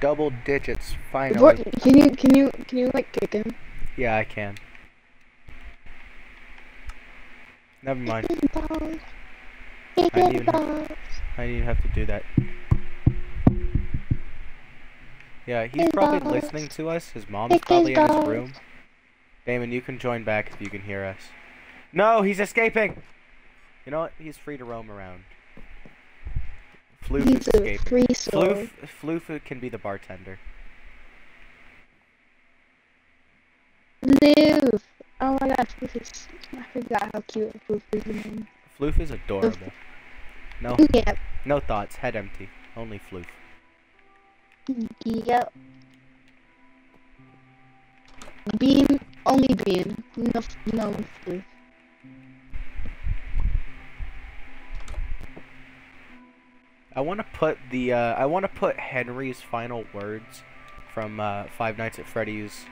double digits finally. What, can you can you can you like kick him? Yeah, I can. Never mind. Balls. I didn't even have, I didn't even have to do that. Yeah, he's probably balls. listening to us. His mom's Kick probably in his room. Damon, you can join back if you can hear us. No, he's escaping! You know what? He's free to roam around. Floof is He's a escaping. free soul. Floof, Floof can be the bartender. Floof. Oh my gosh, Floof is. I forgot how cute Floof is. the name. Floof is adorable. No, Yeah. no thoughts. Head empty. Only Floof. Yep. Bean. Only Bean. No, no Floof. I want to put the uh, I want to put Henry's final words from uh, Five Nights at Freddy's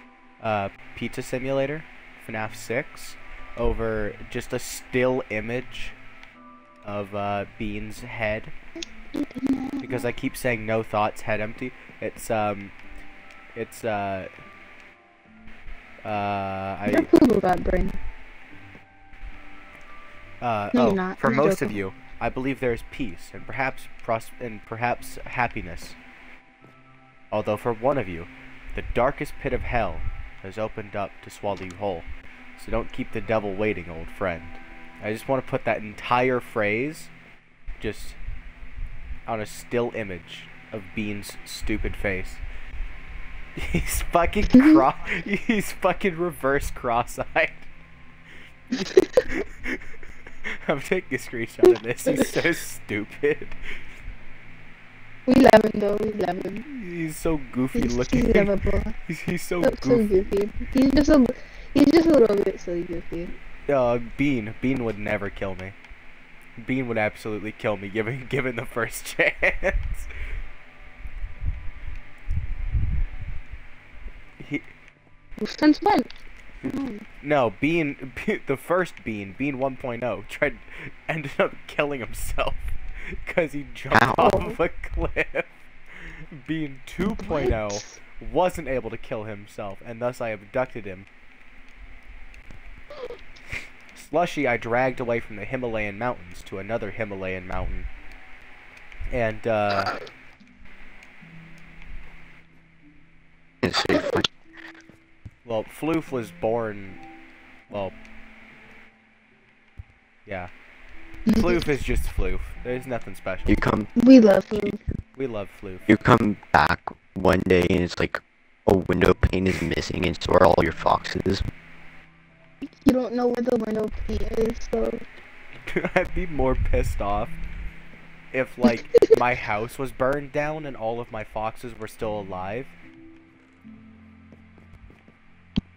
uh, Pizza Simulator, FNAF 6, over just a still image of uh, Bean's head because I keep saying no thoughts, head empty. It's um, it's uh, uh, I Poodle that brain. uh No, oh for I'm most of you, I believe there is peace and perhaps pros and perhaps happiness. Although for one of you, the darkest pit of hell has opened up to swallow you whole. So don't keep the devil waiting, old friend. I just want to put that entire phrase just on a still image of Bean's stupid face. He's fucking mm-hmm. cro- he's fucking reverse cross-eyed. I'm taking a screenshot of this. He's so stupid. We love him though. We love him. He's so goofy He's, looking. he's lovable. He's, he's so So, so goofy. goofy. He's just a. He's just a little bit silly goofy. Uh, Bean. Bean would never kill me. Bean would absolutely kill me given given the first chance. he, Since when? Oh. no, Bean, Be- the first Bean, Bean 1.0, tried ended up killing himself because he jumped Ow. off of a cliff. Bean 2.0 What? wasn't able to kill himself, and thus I abducted him. Slushy, I dragged away from the Himalayan mountains to another Himalayan mountain. And, uh, It's so funny. Well, Floof was born, well, yeah. Floof is just Floof. There's nothing special. You come, We love him. We love Floof. you come back one day and it's like a window pane is missing and so are all your foxes. You don't know where the window pane is, so I'd be more pissed off if, like, my house was burned down and all of my foxes were still alive.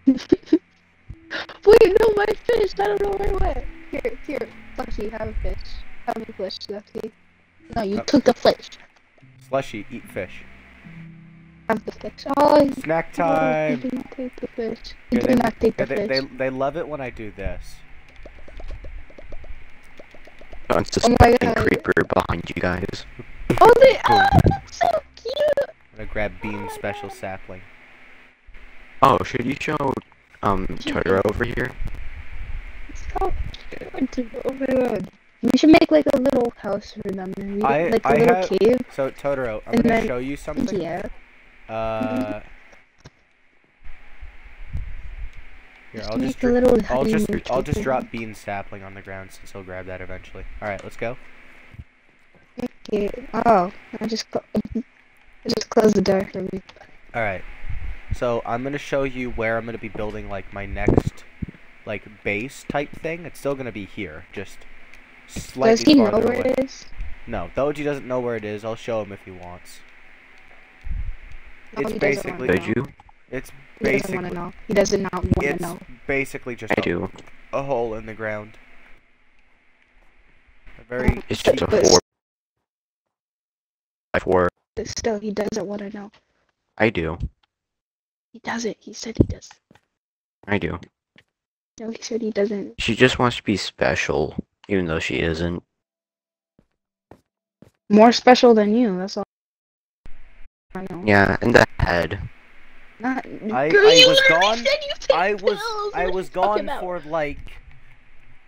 Wait, no, my fish! I don't know where it went. Here, here, Flushy, have a fish. Have a fish, Lefty. No, you Oh. took the fish. Slushy, eat fish. Have the fish. Oh, you Snack oh, you time! did not take the fish. You Yeah, did not take Yeah, the they, they, fish. they love it when I do this. Unsuspecting Oh my God. creeper behind you guys. Oh, they, oh, ah, that's so cute! I'm gonna grab oh Bean's special sapling. Oh, should you show um Totoro over here? So cute. Oh my god. We should make like a little house for them. And we, I- like a I little have- cave. So, Totoro, I'm And gonna then- show you something. Yeah. Uh. Here, I'll make just, a dr- little I'll just, I'll just drop bean sapling on the ground since he'll grab that eventually. Alright, let's go. Okay. Oh, I just cl- I just closed the door for me. Alright. So I'm gonna show you where I'm gonna be building like my next like base type thing. It's still gonna be here, just slightly Does he know farther where away. it is? No, Doji doesn't know where it is. I'll show him if he wants. Oh, It's he doesn't basically Did you? it's He doesn't want to know. He does not want to it's know. basically just I a, do. a hole in the ground. A very It's just a four by four. But still, he doesn't want to know. I do. He doesn't. He said he does. I do. No, he said he doesn't. She just wants to be special, even though she isn't. More special than you. That's all. I know. Yeah, in the head. Not, I- Girl, I you was literally gone- said you take I was pills. I was gone for like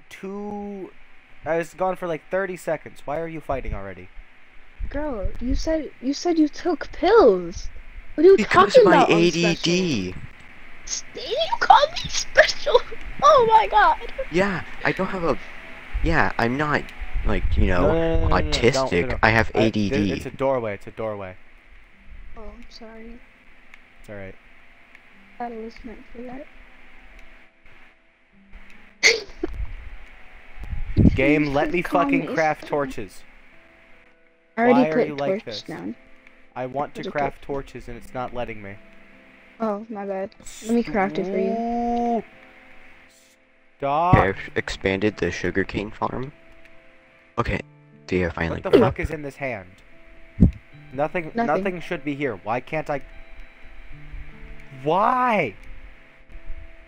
two. I was gone for like thirty seconds. Why are you fighting already? Girl, you said you said you took pills. What are you Because talking of my ADD. special? You called me special. Oh my god. Yeah, I don't have a. Yeah, I'm not like you know No, no, no, no, no, no, no, autistic. no, no. I have uh, I- ADD. th- it's a doorway. It's a doorway. Oh, I'm sorry. It's all right. Thought it was meant for that. Game, let me fucking me craft torches. I already Why are put you torch like this? down. I want to What's a craft torches and it's not letting me. Oh, my bad. Let me craft it for you. Ooh. Stop. Okay, I've expanded the sugarcane farm. Okay, Thea finally. What the fuck is in this hand? Nothing, Nothing. nothing should be here. Why can't I? Why?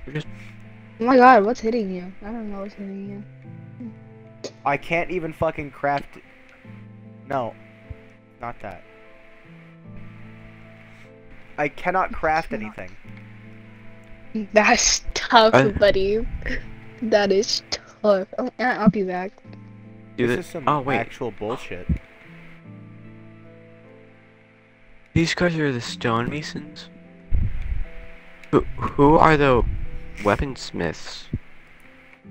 Oh my god, what's hitting you? I don't know what's hitting you. I can't even fucking craft. No, not that. I cannot craft anything. That's tough, Uh, buddy. That is tough. Oh, I'll be back. Do this is some oh wait, actual bullshit. these guys are the stonemasons. Who who are the weaponsmiths?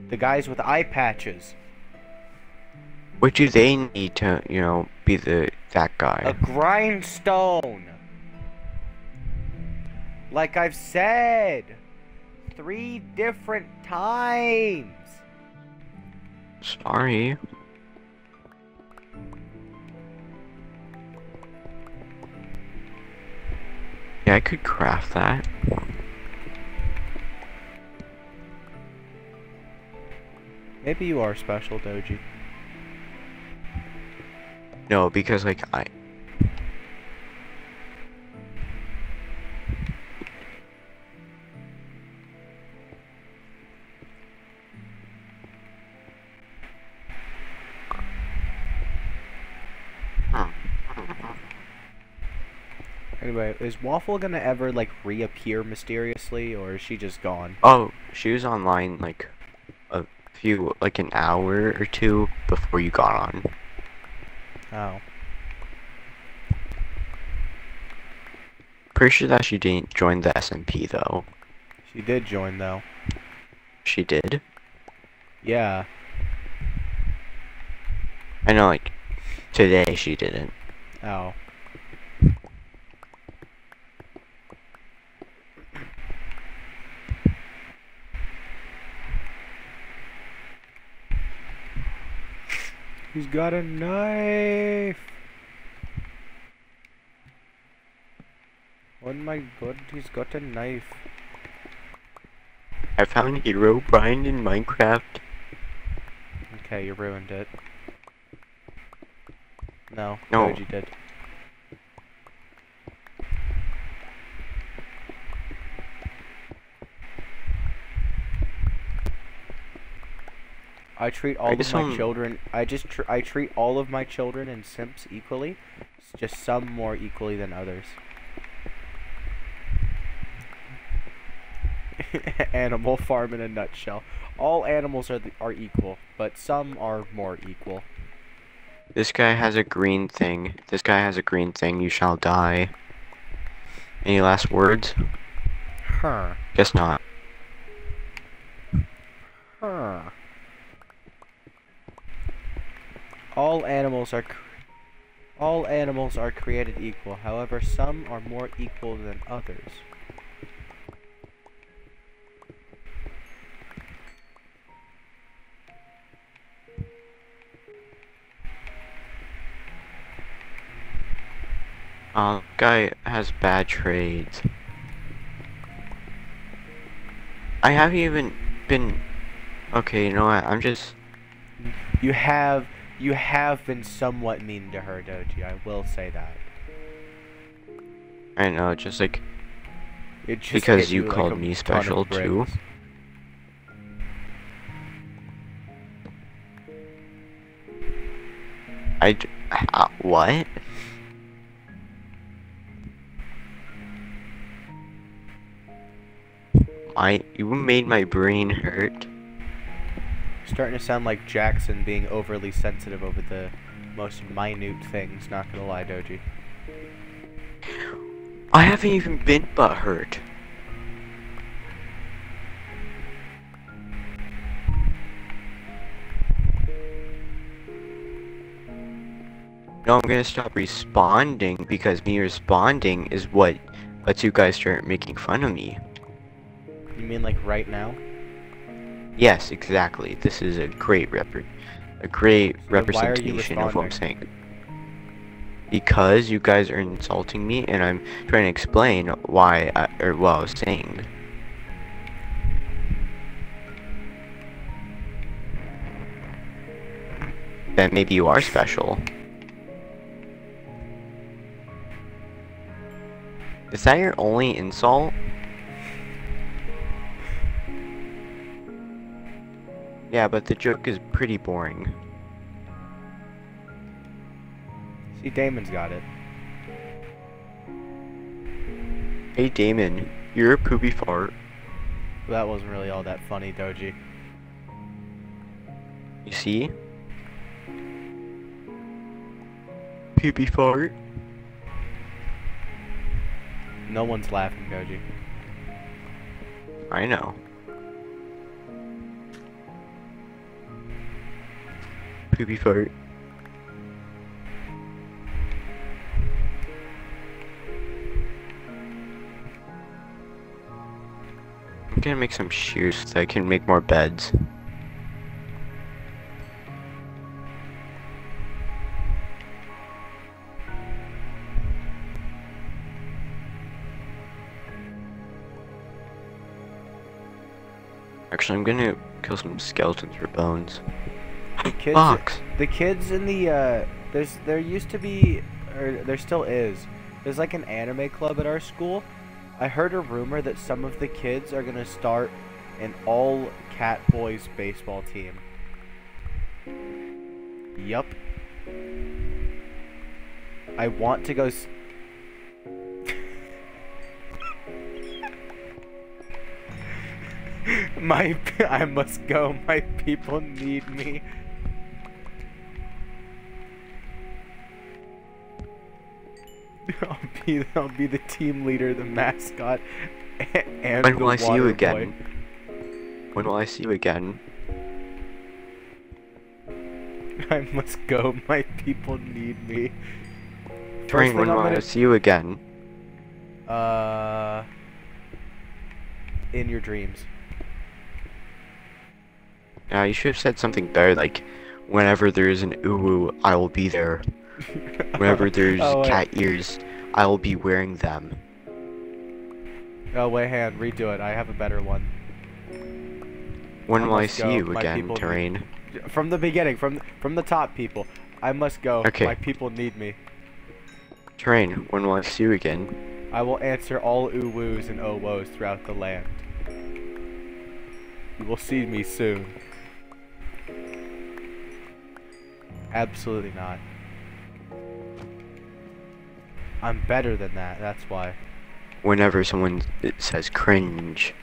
The guys with eye patches. What do they need to you know be the that guy? A grindstone. Like I've said, three different times. Sorry. Yeah, I could craft that. Maybe you are special, Doji. No, because like I Anyway, is Waffle gonna ever like reappear mysteriously, or is she just gone? Oh, she was online like a few like an hour or two before you got on. Oh, Pretty sure that she didn't join the SMP though. she did join though. She did. Yeah. I know like today she didn't. Oh. He's got a knife. Oh my god, he's got a knife. I found Herobrine in Minecraft. Okay, you ruined it. No, No. you did. I treat all of my um, children. I just tr- I treat all of my children and simps equally. It's just some more equally than others. Animal farm in a nutshell. All animals are the, are equal, but some are more equal. This guy has a green thing. This guy has a green thing. You shall die. Any last words? Huh. Guess not. Huh. All animals are all animals are created equal. However, some are more equal than others. Uh, guy has bad trades. I haven't even been. Okay, you know what? I'm just. You have you have been somewhat mean to her, Doji. I will say that. I know, just like just because you, you called like me special too. I uh, what? My you made my brain hurt. Starting to sound like Jackson being overly sensitive over the most minute things, not gonna lie, Doji. I haven't even been butt hurt. No, I'm gonna stop responding because me responding is what lets you guys start making fun of me. You mean like right now? Yes, exactly. This is a great rep a great So why are you representation of what I'm saying. Because you guys are insulting me and I'm trying to explain why I, or what I was saying. Then maybe you are special. Is that your only insult? Yeah, but the joke is pretty boring. See, Damon's got it. Hey Damon, you're a poopy fart. That wasn't really all that funny, Doji. You see? Poopy fart. No one's laughing, Doji. I know. I'm gonna make some shears so I can make more beds. Actually, I'm gonna kill some skeletons for bones. The kids, the kids in the uh, there's there used to be, or there still is. There's like an anime club at our school. I heard a rumor that some of the kids are gonna start an all cat boys baseball team. Yup. I want to go. S- my, I must go. My people need me. I'll be I'll be the team leader, the mascot, and When will I see you again? boy. When will I see you again? I must go. My people need me. Train, when will I gonna- see you again? Uh, in your dreams. Uh, you should have said something better, like, whenever there's an uwu, I will be there. Whenever there's oh, cat ears, I will be wearing them. Oh wait, hand, redo it. I have a better one. When I will I see go. you My again, need- Terrain? From the beginning, from from the top, people. I must go. Okay. My people need me. Terrain, when will I see you again? I will answer all uwus and owos throughout the land. You will see me soon. Absolutely not. I'm better than that, that's why. Whenever someone says cringe,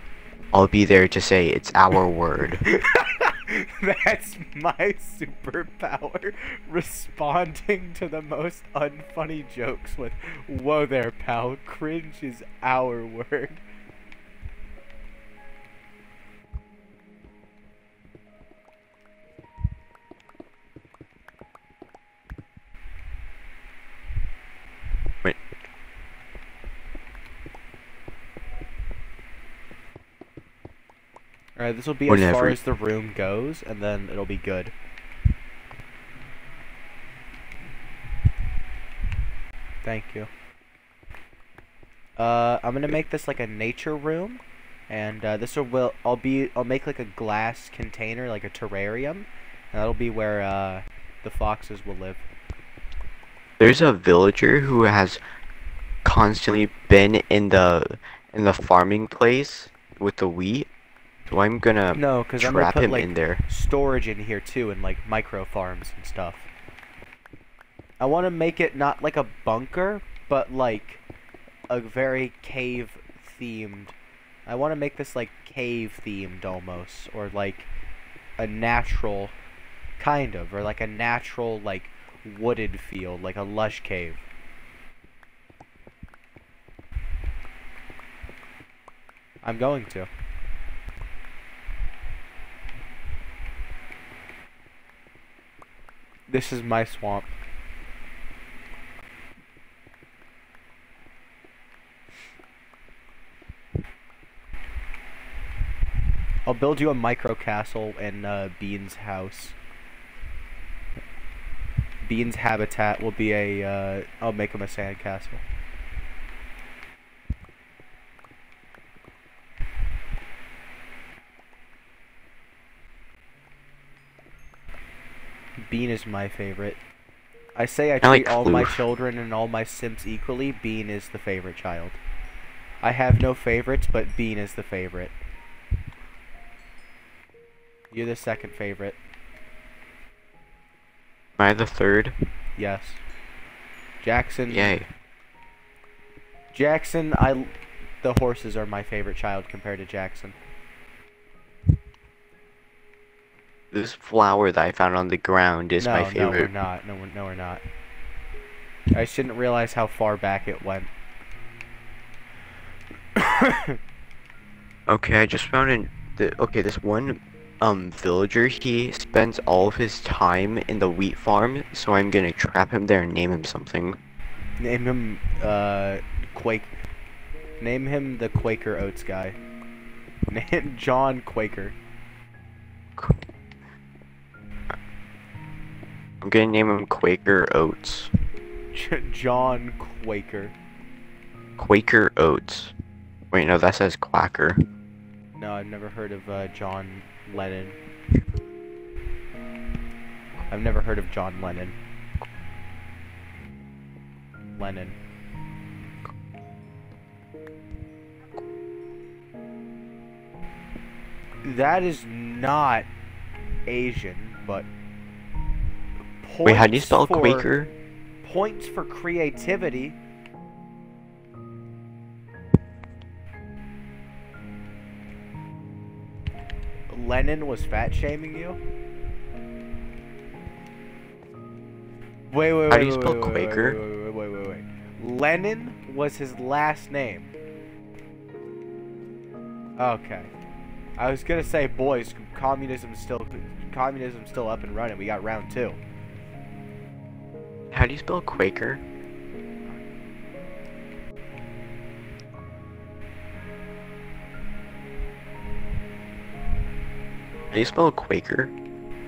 I'll be there to say it's our word. That's my superpower. Responding to the most unfunny jokes with, Whoa there, pal. Cringe is our word. Alright, this will be as far as the room goes, and then it'll be good. Thank you. Uh, I'm gonna make this like a nature room, and uh, this will, will I'll be I'll make like a glass container, like a terrarium, and that'll be where uh, the foxes will live. There's a villager who has constantly been in the in the farming place with the wheat. So I'm gonna No, because I'm gonna trap put him like in there. storage in here too, and like micro farms and stuff. I want to make it not like a bunker, but like a very cave themed I want to make this like cave themed almost, or like a natural, kind of, or like a natural like wooded field, like a lush cave. I'm going to. This is my swamp. I'll build you a micro castle in uh, Bean's house. Bean's habitat will be a. Uh, I'll make him a sand castle. Bean is my favorite. I say I I treat like all my children and all my simps equally. Bean is the favorite child. I have no favorites, but Bean is the favorite. You're the second favorite. Am I the third? Yes. Jackson. Yay. Jackson, I. The horses are my favorite child compared to Jackson. This flower that I found on the ground is no, my favorite. no, we're not. No, we're, no, we're not. I shouldn't realize how far back it went. Okay, I just found an the okay, this one um villager, he spends all of his time in the wheat farm, so I'm gonna trap him there and name him something. Name him, uh, Quake. Name him the Quaker Oats guy. Name John Quaker. I'm gonna name him Quaker Oats. J- John Quaker. Quaker Oats. Wait, no, that says Quacker. No, I've never heard of uh, John Lennon. I've never heard of John Lennon. Lennon. That is not Asian, but Wait, how do you spell for- Quaker? Points for creativity. Lennon was fat shaming you? Wait, wait, wait. How do you wait, spell wait, wait, Quaker? Wait, wait, wait, wait, wait. Lennon was his last name. Okay. I was gonna say, boys, communism's still communism's still up and running. We got round two. How do you spell Quaker? How do you spell Quaker?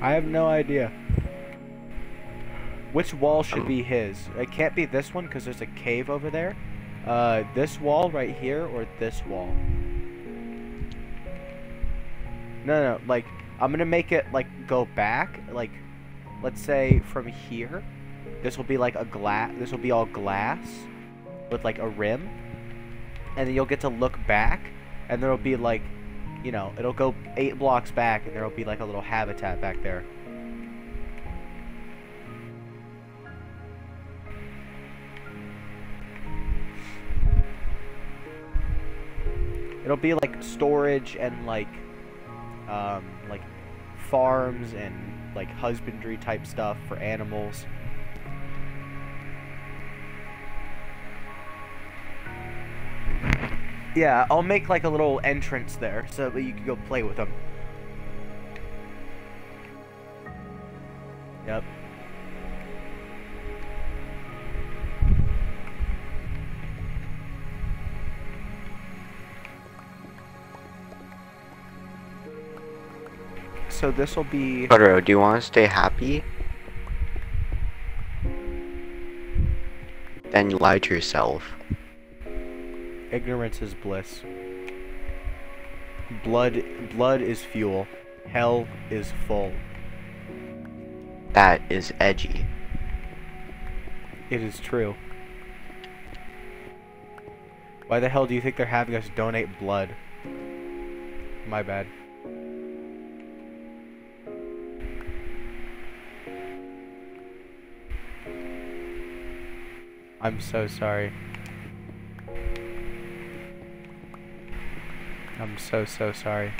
I have no idea. Which wall should Oh. be his? It can't be this one because there's a cave over there. Uh, this wall right here or this wall? No, no, like I'm gonna make it like go back. Like, let's say from here, this will be like a glass. This will be all glass with like a rim, and then you'll get to look back, and there'll be like, you know, it'll go eight blocks back, and there'll be like a little habitat back there. It'll be like storage and like, um, like farms and like husbandry type stuff for animals. Yeah, I'll make like a little entrance there so that you can go play with them. Yep. So this will be Totoro, do you want to stay happy? Then lie to yourself. Ignorance is bliss. Blood blood is fuel. Hell is full. That is edgy. It is true. Why the hell do you think they're having us donate blood? My bad. I'm so sorry. I'm so so sorry.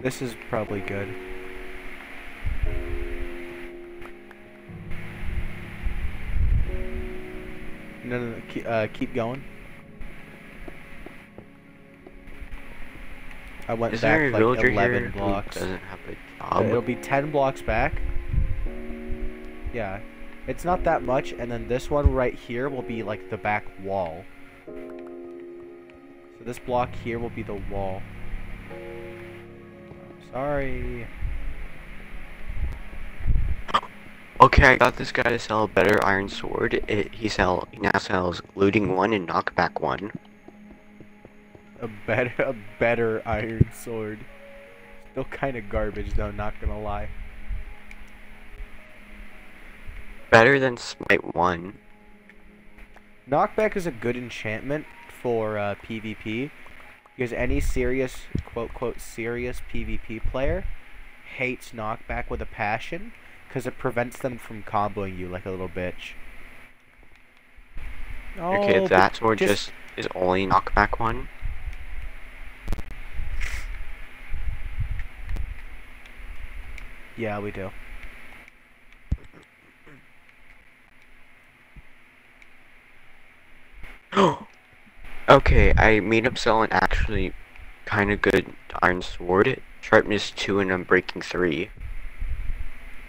This is probably good. No, no, no. Keep, uh, keep going. I went Is back like 11 blocks. doesn't have a Uh, It'll be 10 blocks back. Yeah. It's not that much, and then this one right here will be like the back wall. So this block here will be the wall. Sorry. Okay, I got this guy to sell a better iron sword. It, he sell he now sells looting one and knockback one. A better, a better iron sword. Still kind of garbage though, not gonna lie. Better than smite one. Knockback is a good enchantment for uh, PvP because any serious, quote, quote, serious PvP player hates knockback with a passion because it prevents them from comboing you like a little bitch. okay, Oh, that but sword just- just is only knockback one. Yeah, we do. okay, I made up sell an actually kind of good iron sword. Sharpness two and Unbreaking three.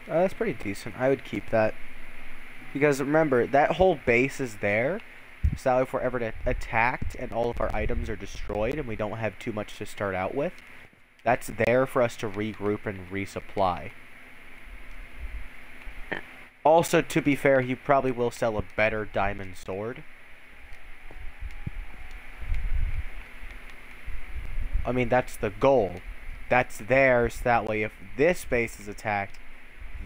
Uh, that's pretty decent. I would keep that. Because remember, that whole base is there. So if we're ever attacked and all of our items are destroyed and we don't have too much to start out with, that's there for us to regroup and resupply. Also, to be fair, he probably will sell a better diamond sword. I mean, that's the goal. That's there, so that way if this base is attacked,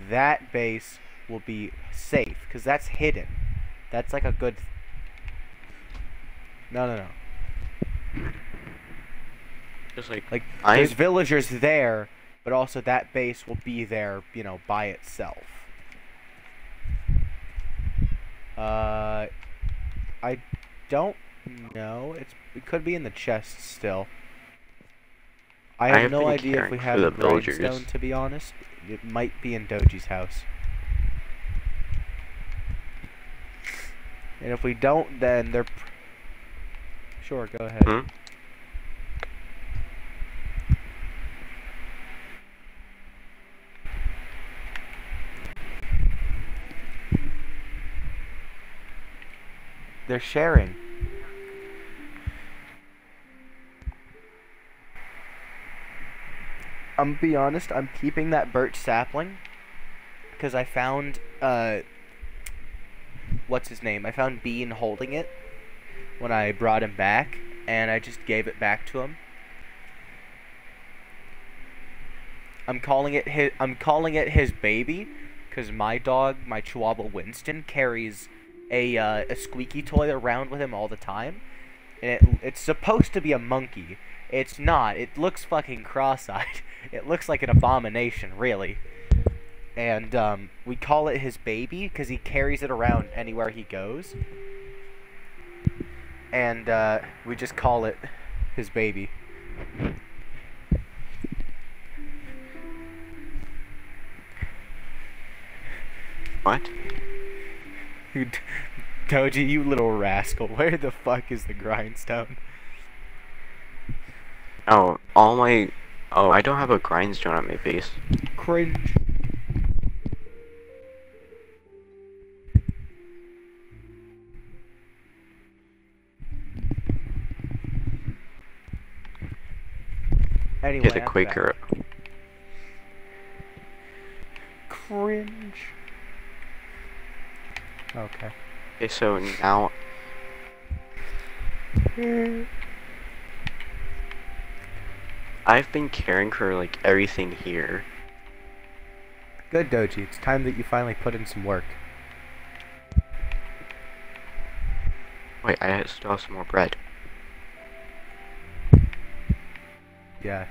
that base will be safe because that's hidden. That's like a good. No, no, no. Just like Like I there's villagers there, but also that base will be there, you know, by itself. Uh, I don't know. It's it could be in the chest still. I have, I have no idea if we have the a grindstone, to be honest. It might be in Doji's house. And if we don't, then they're. Sure, go ahead. Hmm? They're sharing. I'm be honest, I'm keeping that birch sapling because I found uh what's his name? I found Bean holding it when I brought him back and I just gave it back to him. I'm calling it his I'm calling it his baby cuz my dog, my Chihuahua Winston carries a uh, a squeaky toy around with him all the time. And it, it's supposed to be a monkey. It's not. It looks fucking cross-eyed. It looks like an abomination, really. And um, we call it his baby because he carries it around anywhere he goes. And uh, we just call it his baby. what? Dude, Doji, you little rascal. Where the fuck is the grindstone? Oh, all my oh I don't have a grindstone on my base. Cringe. Anyway, Get the Quaker. Cringe. Okay. Okay, so now I've been caring for like everything here. Good, Doji. It's time that you finally put in some work. Wait, I still have some more bread. Yes.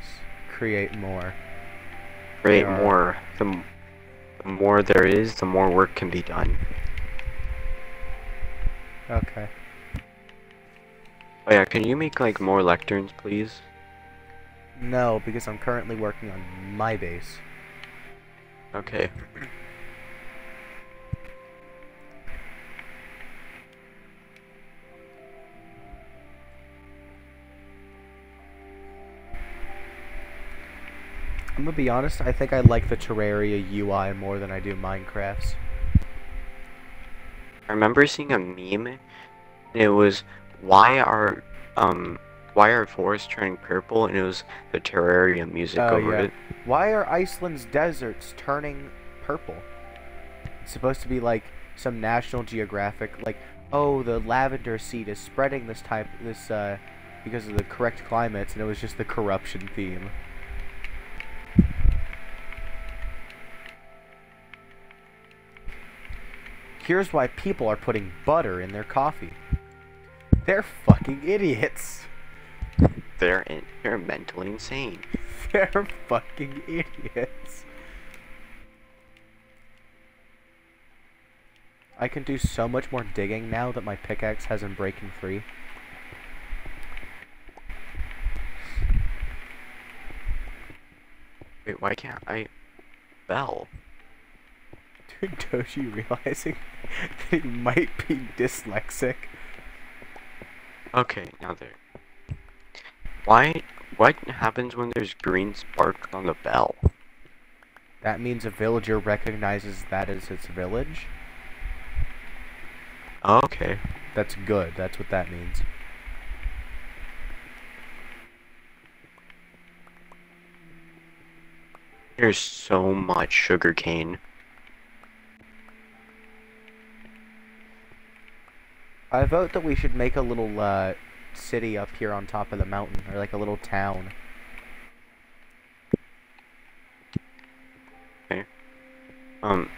Create more. Create more. The m- the more there is, the more work can be done. Okay. Oh yeah, can you make like more lecterns, please? No, because I'm currently working on my base. Okay. I'm gonna be honest, I think I like the Terraria UI more than I do Minecraft's. I remember seeing a meme, and it was why are um why are forests turning purple, and it was the Terraria music Oh, over yeah. it. Why are Iceland's deserts turning purple? It's supposed to be like some National Geographic, like, oh, the lavender seed is spreading this type, this, uh, because of the correct climates, and it was just the corruption theme. Here's why people are putting butter in their coffee. They're fucking idiots. They're in, they're mentally insane. They're fucking idiots. I can do so much more digging now that my pickaxe has Unbreaking three. Wait, why can't I? Bell. Dude, Doji realizing that he might be dyslexic. Okay, now there. Why? What happens when there's green sparks on the bell? That means a villager recognizes that as its village. Okay. That's good. That's what that means. There's so much sugar I vote that we should make a little uh, city up here on top of the mountain, or like a little town. Okay. Um.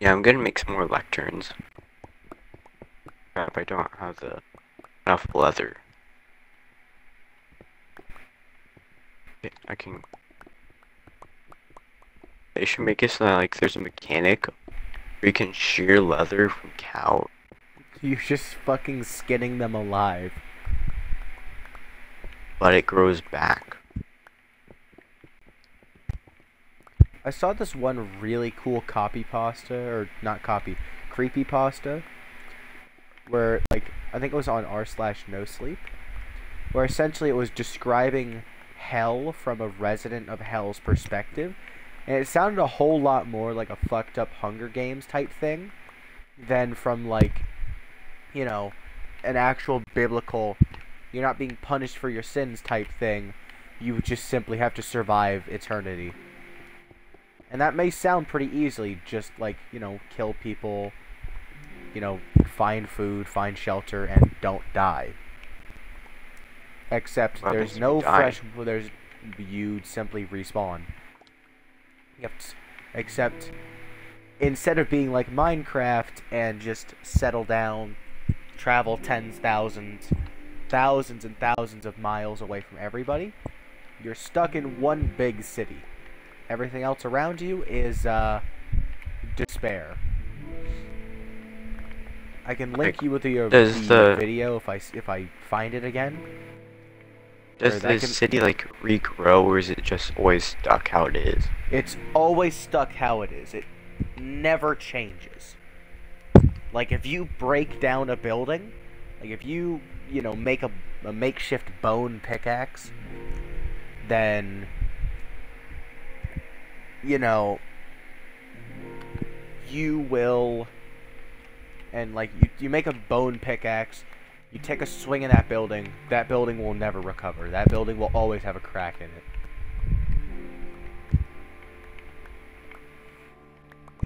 Yeah, I'm gonna make some more lecterns. Crap, I don't have the enough leather. I can. They should make it so that like there's a mechanic where you can shear leather from cow. You're just fucking skinning them alive. but it grows back. I saw this one really cool copy pasta, or not copy, creepy pasta, where like I think it was on r slash no sleep, where essentially it was describing hell from a resident of hell's perspective, and it sounded a whole lot more like a fucked up Hunger Games type thing than from like, you know, an actual biblical, you're not being punished for your sins type thing. You just simply have to survive eternity. And that may sound pretty easily, just like, you know, kill people, you know, find food, find shelter, and don't die. Except there's no fresh, well, there's, you simply respawn. Yep. Except, instead of being like Minecraft and just settle down, travel tens, thousands, thousands and thousands of miles away from everybody, you're stuck in one big city. Everything else around you is uh, despair. I can link Like, you with the, uh, the the- video if I if I find it again. Does the city like regrow, or is it just always stuck how it is? It's always stuck how it is. It never changes. Like if you break down a building, like if you you know make a, a makeshift bone pickaxe, then you know you will and like you, you make a bone pickaxe you take a swing in that building that building will never recover. That building will always have a crack in it.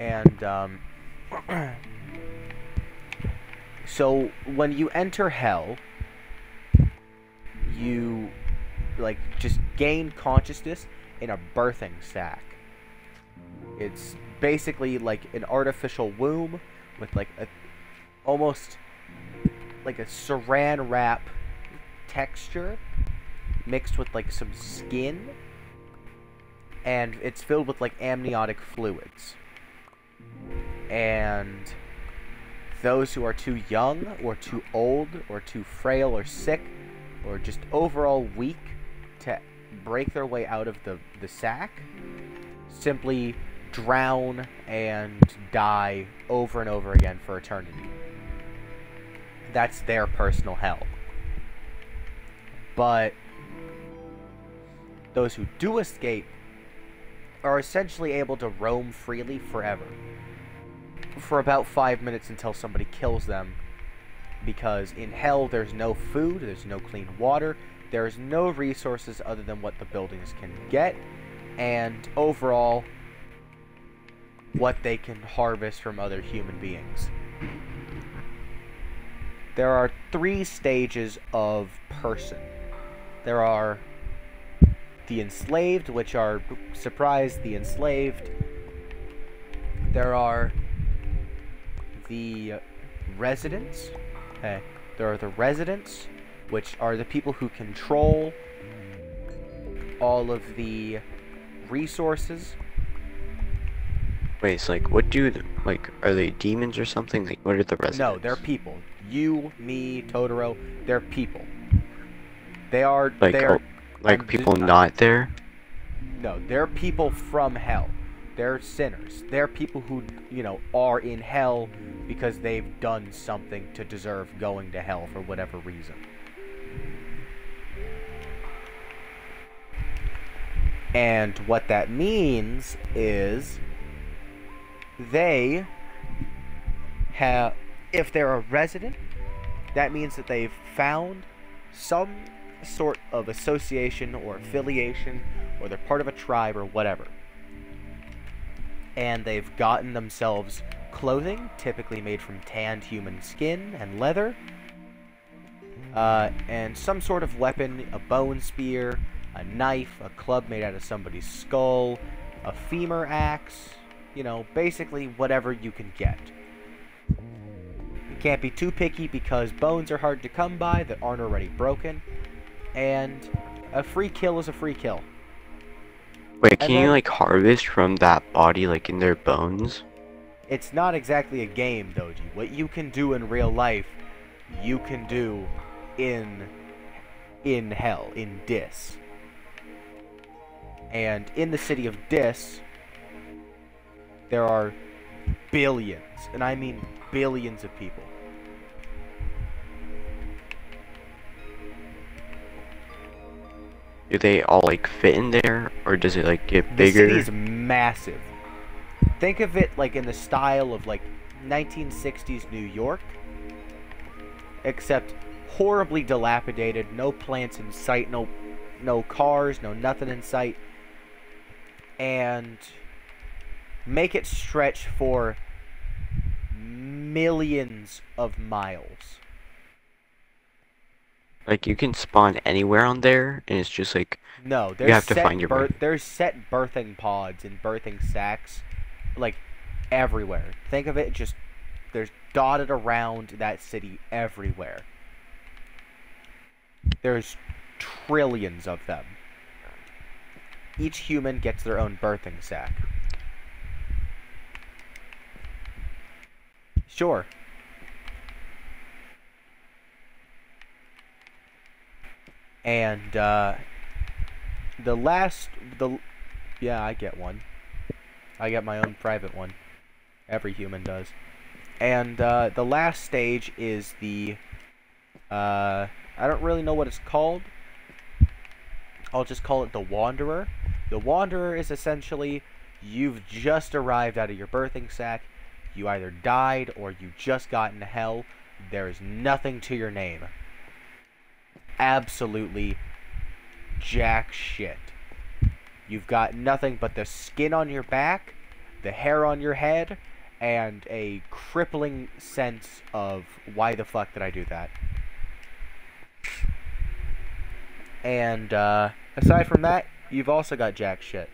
And um, so when you enter hell you like just gain consciousness in a birthing sack. It's basically like an artificial womb with like a almost like a saran wrap texture mixed with like some skin and it's filled with like amniotic fluids. And those who are too young or too old or too frail or sick or just overall weak to break their way out of the, the sack simply drown and die over and over again for eternity. That's their personal hell. But those who do escape are essentially able to roam freely forever. For about five minutes until somebody kills them. Because in hell, there's no food, there's no clean water, there's no resources other than what the buildings can get, and overall, what they can harvest from other human beings. There are three stages of person. There are the enslaved, which are, surprise, the enslaved. There are the residents. Okay. There are the residents, which are the people who control all of the resources. Wait, it's like, what do, the, like, are they demons or something? Like, what are the residents? No, they're people. You, me, Totoro, they're people. They are, Like, they are, oh, like um, people d- not there? no, they're people from hell. They're sinners. They're people who, you know, are in hell because they've done something to deserve going to hell for whatever reason. And what that means is they have, if they're a resident, that means that they've found some sort of association or affiliation, or they're part of a tribe or whatever. And they've gotten themselves clothing, typically made from tanned human skin and leather, uh, and some sort of weapon, a bone spear, a knife, a club made out of somebody's skull, a femur axe, you know, basically whatever you can get. Can't be too picky because bones are hard to come by that aren't already broken, and a free kill is a free kill. Wait, can you like harvest from that body, like in their bones? It's not exactly a game, Doji. What you can do in real life, you can do in in hell, in Dis. And in the city of Dis, there are billions, and I mean billions of people. Do they all like fit in there, or does it like get The bigger? city is massive. Think of it like in the style of like 1960s New York, except horribly dilapidated, no plants in sight, no no cars, no nothing in sight. And make it stretch for millions of miles. Like you can spawn anywhere on there, and it's just like No, there's have to find your bir- way. there's set birthing pods and birthing sacks, like everywhere. Think of it just there's dotted around that city everywhere. There's trillions of them. Each human gets their own birthing sack. Sure. And uh, the last the yeah, I get one. I get my own private one. Every human does. And uh, the last stage is the uh, I don't really know what it's called. I'll just call it the Wanderer. The Wanderer is essentially you've just arrived out of your birthing sack. You either died or you just got into hell. There is nothing to your name. Absolutely jack shit. You've got nothing but the skin on your back, the hair on your head, and a crippling sense of why the fuck did I do that? And uh, aside from that, you've also got jack shit.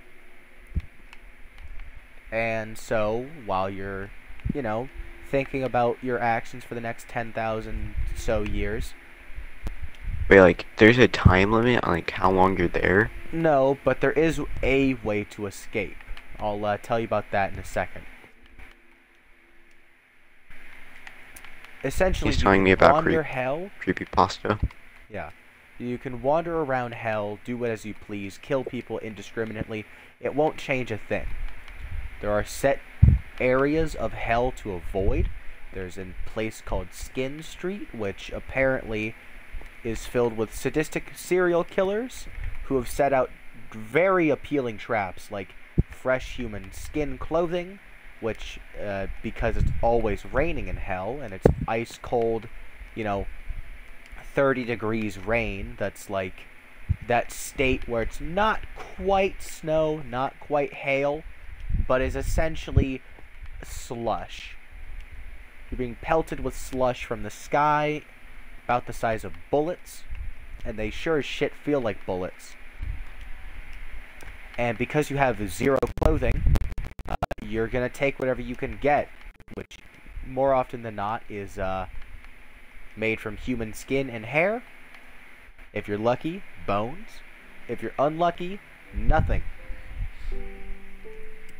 And so, while you're, you know, thinking about your actions for the next 10,000 so years, Wait, like, there's a time limit on like how long you're there. No, but there is a way to escape. I'll uh, tell you about that in a second. Essentially, He's telling me about wander creep- hell. Creepy pasta. Yeah. You can wander around hell, do it as you please, kill people indiscriminately. It won't change a thing. There are set areas of hell to avoid. There's a place called Skin Street, which apparently is filled with sadistic serial killers who have set out very appealing traps like fresh human skin clothing, which, uh, because it's always raining in hell and it's ice cold, you know, 30 degrees rain that's like that state where it's not quite snow, not quite hail, but is essentially slush. You're being pelted with slush from the sky, about the size of bullets, and they sure as shit feel like bullets. And because you have zero clothing, uh, you're gonna take whatever you can get, which more often than not is uh, made from human skin and hair. If you're lucky, bones. If you're unlucky, nothing.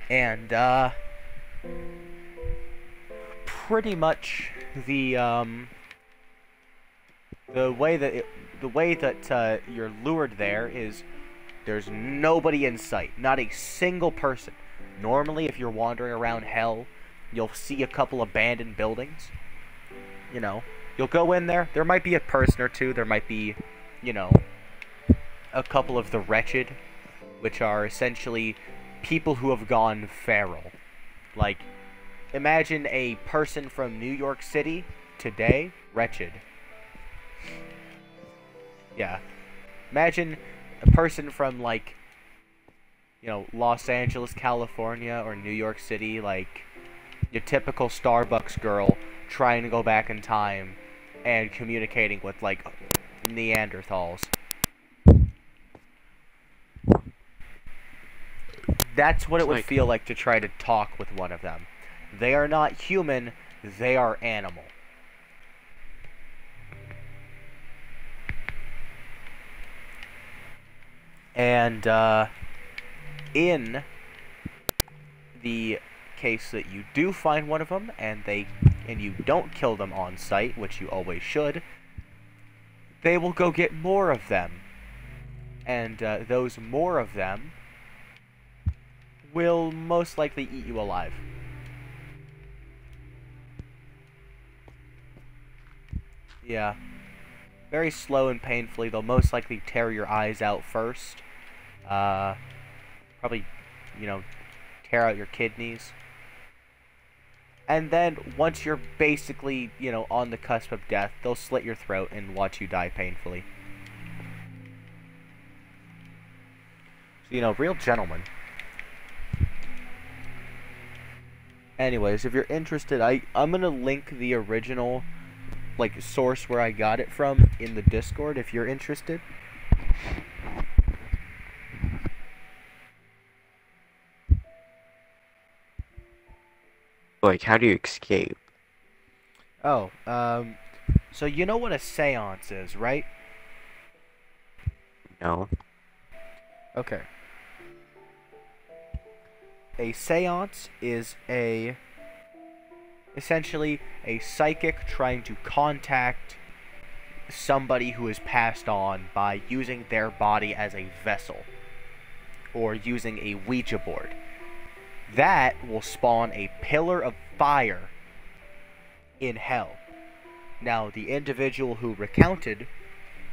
And uh pretty much the um the way that it, the way that uh, you're lured there is there's nobody in sight, not a single person. Normally, if you're wandering around hell, you'll see a couple abandoned buildings. You know, you'll go in there. There might be a person or two. There might be, you know, a couple of the wretched, which are essentially people who have gone feral. Like, imagine a person from New York City today, wretched. Yeah. Imagine a person from, like, you know, Los Angeles, California, or New York City, like, your typical Starbucks girl trying to go back in time and communicating with, like, Neanderthals. That's what it would Like- feel like to try to talk with one of them. They are not human, they are animal. And uh, in the case that you do find one of them and they and you don't kill them on sight, which you always should, they will go get more of them. And uh, those more of them will most likely eat you alive. Yeah. Very slow and painfully. They'll most likely tear your eyes out first. Uh, probably, you know, tear out your kidneys. And then, once you're basically, you know, on the cusp of death, they'll slit your throat and watch you die painfully. So, you know, real gentlemen. Anyways, if you're interested, I, I'm gonna link the original, like, source where I got it from in the Discord if you're interested. Like, how do you escape? Oh, um, so you know what a seance is, right? No. Okay. A seance is a essentially a psychic trying to contact somebody who has passed on by using their body as a vessel or using a Ouija board. That will spawn a pillar of fire in hell. Now, the individual who recounted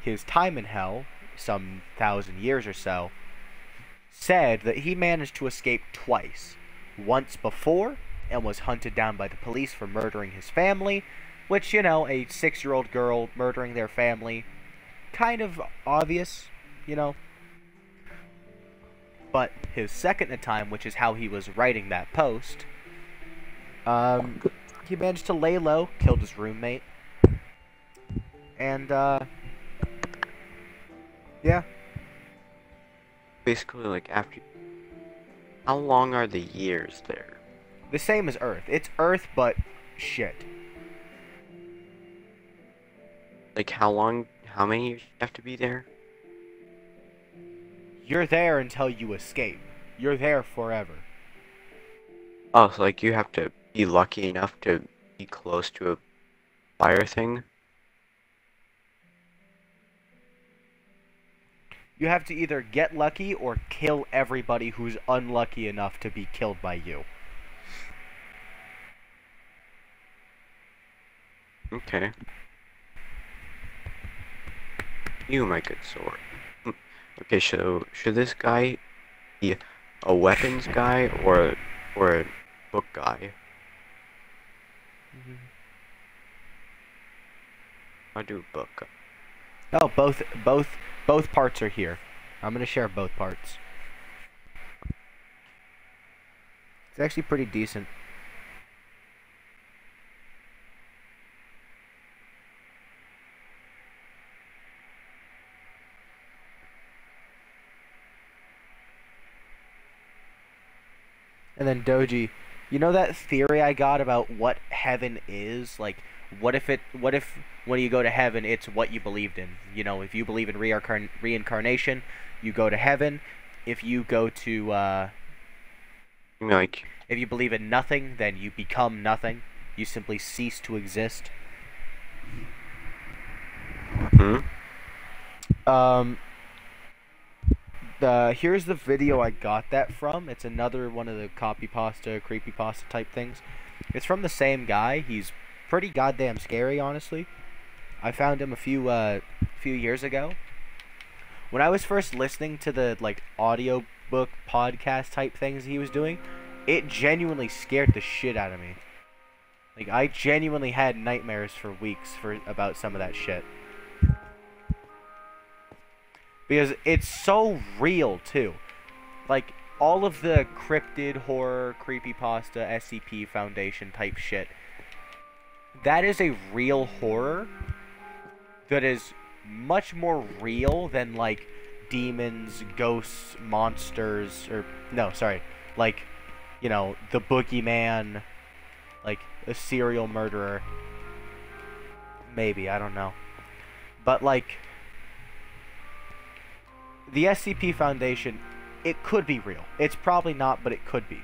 his time in hell, some thousand years or so, said that he managed to escape twice. Once before, and was hunted down by the police for murdering his family, which, you know, a six year old girl murdering their family, kind of obvious, you know. But his second time, which is how he was writing that post, um, he managed to lay low, killed his roommate, and, uh, yeah, Basically, like, after. How long are the years there? The same as Earth. It's Earth, but shit. Like, how long? how many years you have to be there? You're there until you escape. You're there forever. Oh, so like you have to be lucky enough to be close to a fire thing? You have to either get lucky or kill everybody who's unlucky enough to be killed by you. Okay. You, my good sword. Hmm. Okay, so should this guy be a weapons guy or or a book guy? I'll do book. Oh, both both both parts are here. I'm gonna share both parts. It's actually pretty decent. And then Doji, you know that theory I got about what heaven is? Like, what if it? What if when you go to heaven, it's what you believed in? You know, if you believe in reincarn- reincarnation, you go to heaven. If you go to, uh, like if you believe in nothing, then you become nothing. You simply cease to exist. hmm? Um, the here's the video I got that from. It's another one of the copy pasta, creepy pasta type things. It's from the same guy. He's pretty goddamn scary, honestly. I found him a few uh few years ago. When I was first listening to the like audiobook podcast type things he was doing, it genuinely scared the shit out of me. Like I genuinely had nightmares for weeks for about some of that shit because it's so real too. Like all of the cryptid horror, creepy pasta, SCP Foundation type shit. That is a real horror that is much more real than like demons, ghosts, monsters, or no, sorry, like you know the boogeyman, like a serial murderer. Maybe I don't know, but like the SCP Foundation, it could be real. It's probably not, but it could be.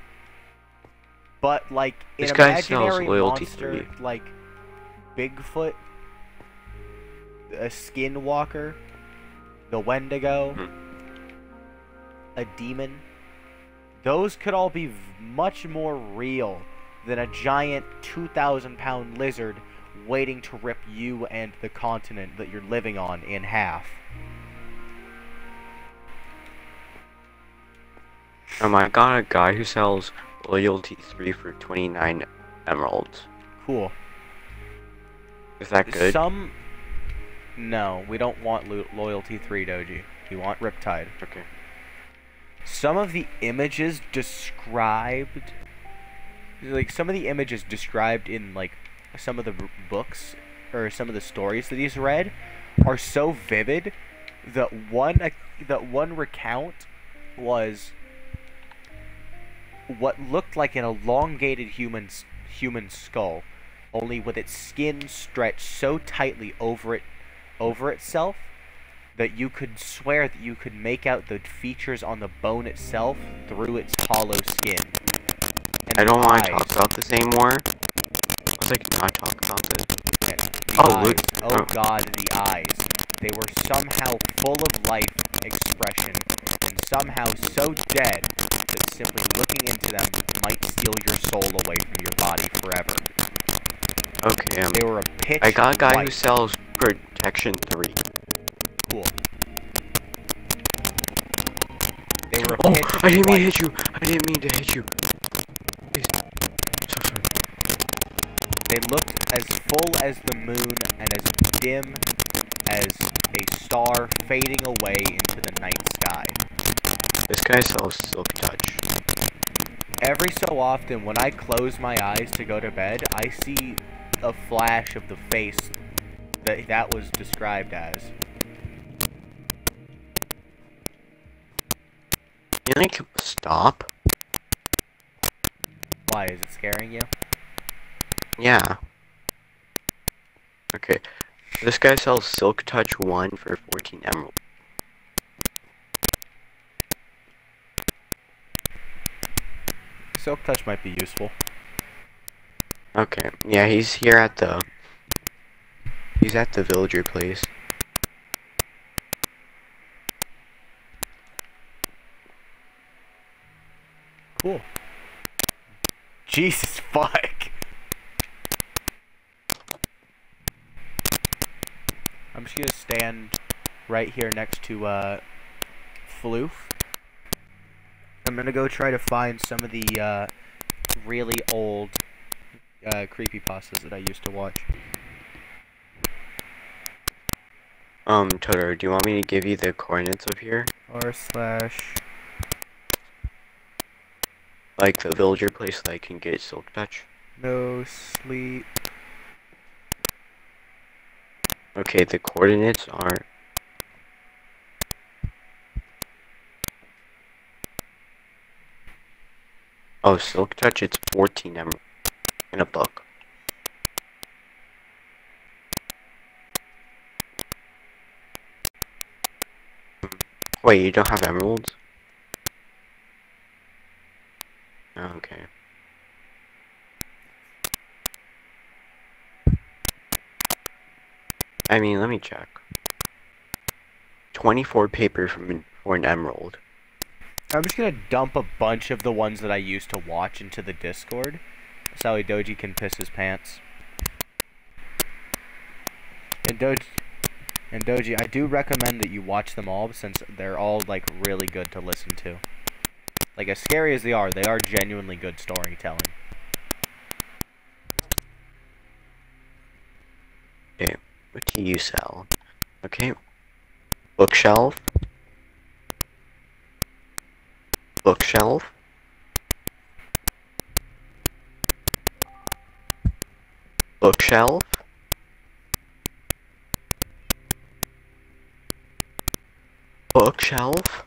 But like an imaginary monster like Bigfoot, a skinwalker, the Wendigo, Hmm. a demon, those could all be v- much more real than a giant 2,000 pound lizard waiting to rip you and the continent that you're living on in half. Um, I got a guy who sells loyalty three for twenty nine emeralds. Cool. Is that good? Some. No, we don't want lo- loyalty three doji. We want Riptide. Okay. Some of the images described, like some of the images described in like some of the books or some of the stories that he's read, are so vivid that one that one recount was what looked like an elongated human human skull, only with its skin stretched so tightly over it over itself that you could swear that you could make out the features on the bone itself through its hollow skin. And I don't want to talk about this anymore. Let's like not talk about this. the Oh, eyes, look- oh oh. god, the eyes. They were somehow full of life expression and somehow so dead that simply looking into them might steal your soul away from your body forever. Okay. Um, They were a pitch I got a guy who sells protection three. cool. They were a Oh, pitch I didn't mean to hit you. I didn't mean to hit you. So sorry. They looked as full as the moon and as dim as a star fading away into the night sky. This guy sells silk touch. Every so often, when I close my eyes to go to bed, I see a flash of the face that that was described as. You Can I c- stop? Why is it scaring you? Yeah. Okay. This guy sells Silk Touch 1 for 14 emerald. Silk Touch might be useful. Okay, yeah, he's here at the... He's at the villager place. Cool. Jesus fuck. I'm just gonna stand right here next to uh Floof. I'm gonna go try to find some of the uh really old uh creepypastas that I used to watch. Um, Totoro, do you want me to give you the coordinates of here? R slash Like the villager place that I can get Silk Touch? no sleep Okay, the coordinates are... Oh, Silk Touch, it's 14 emerald in a book. Wait, you don't have emeralds? Okay. I mean, let me check. 24 paper from for an emerald. I'm just gonna dump a bunch of the ones that I used to watch into the Discord. Sally Doji can piss his pants. And Doji, and Doji, I do recommend that you watch them all since they're all like really good to listen to. Like as scary as they are, they are genuinely good storytelling. Okay, What do you sell? Okay. Bookshelf. Bookshelf. Bookshelf. Bookshelf.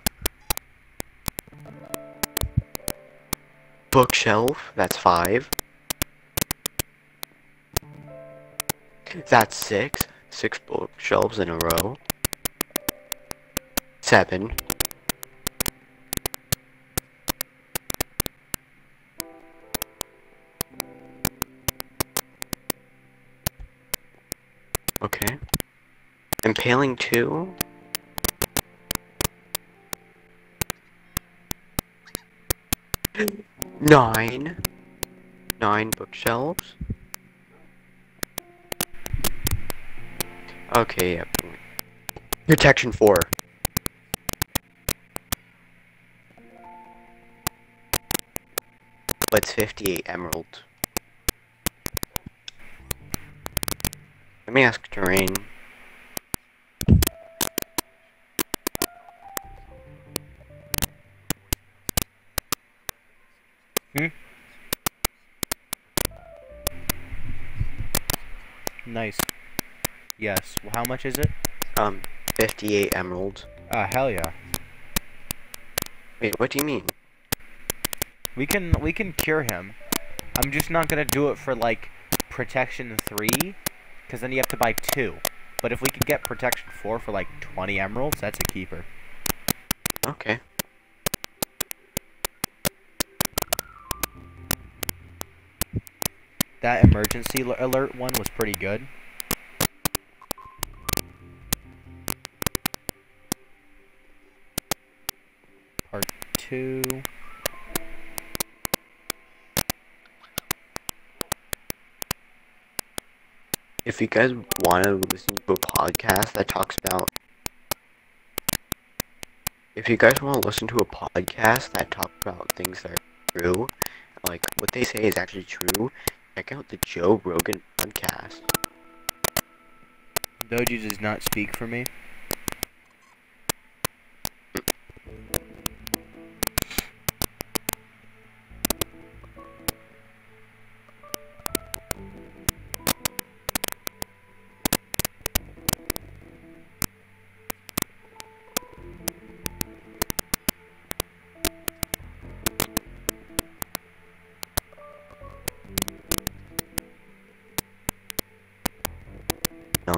Bookshelf. That's five. That's six. Six bookshelves in a row. Seven. Impaling two. Nine. Nine bookshelves. Okay, yeah. Protection 4. What's 58 emerald? Let me ask Terrain. Nice. Yes. Well, how much is it? Um, 58 emeralds. Ah, hell yeah. Wait, what do you mean? We can we can cure him. I'm just not gonna do it for like protection three, because then you have to buy two. But if we could get protection four for like 20 emeralds, that's a keeper. Okay. That emergency alert one was pretty good. Part two. If you guys want to listen to a podcast that talks about. If you guys want to listen to a podcast that talks about things that are true, like what they say is actually true, check out the Joe Rogan podcast. Doji does not speak for me.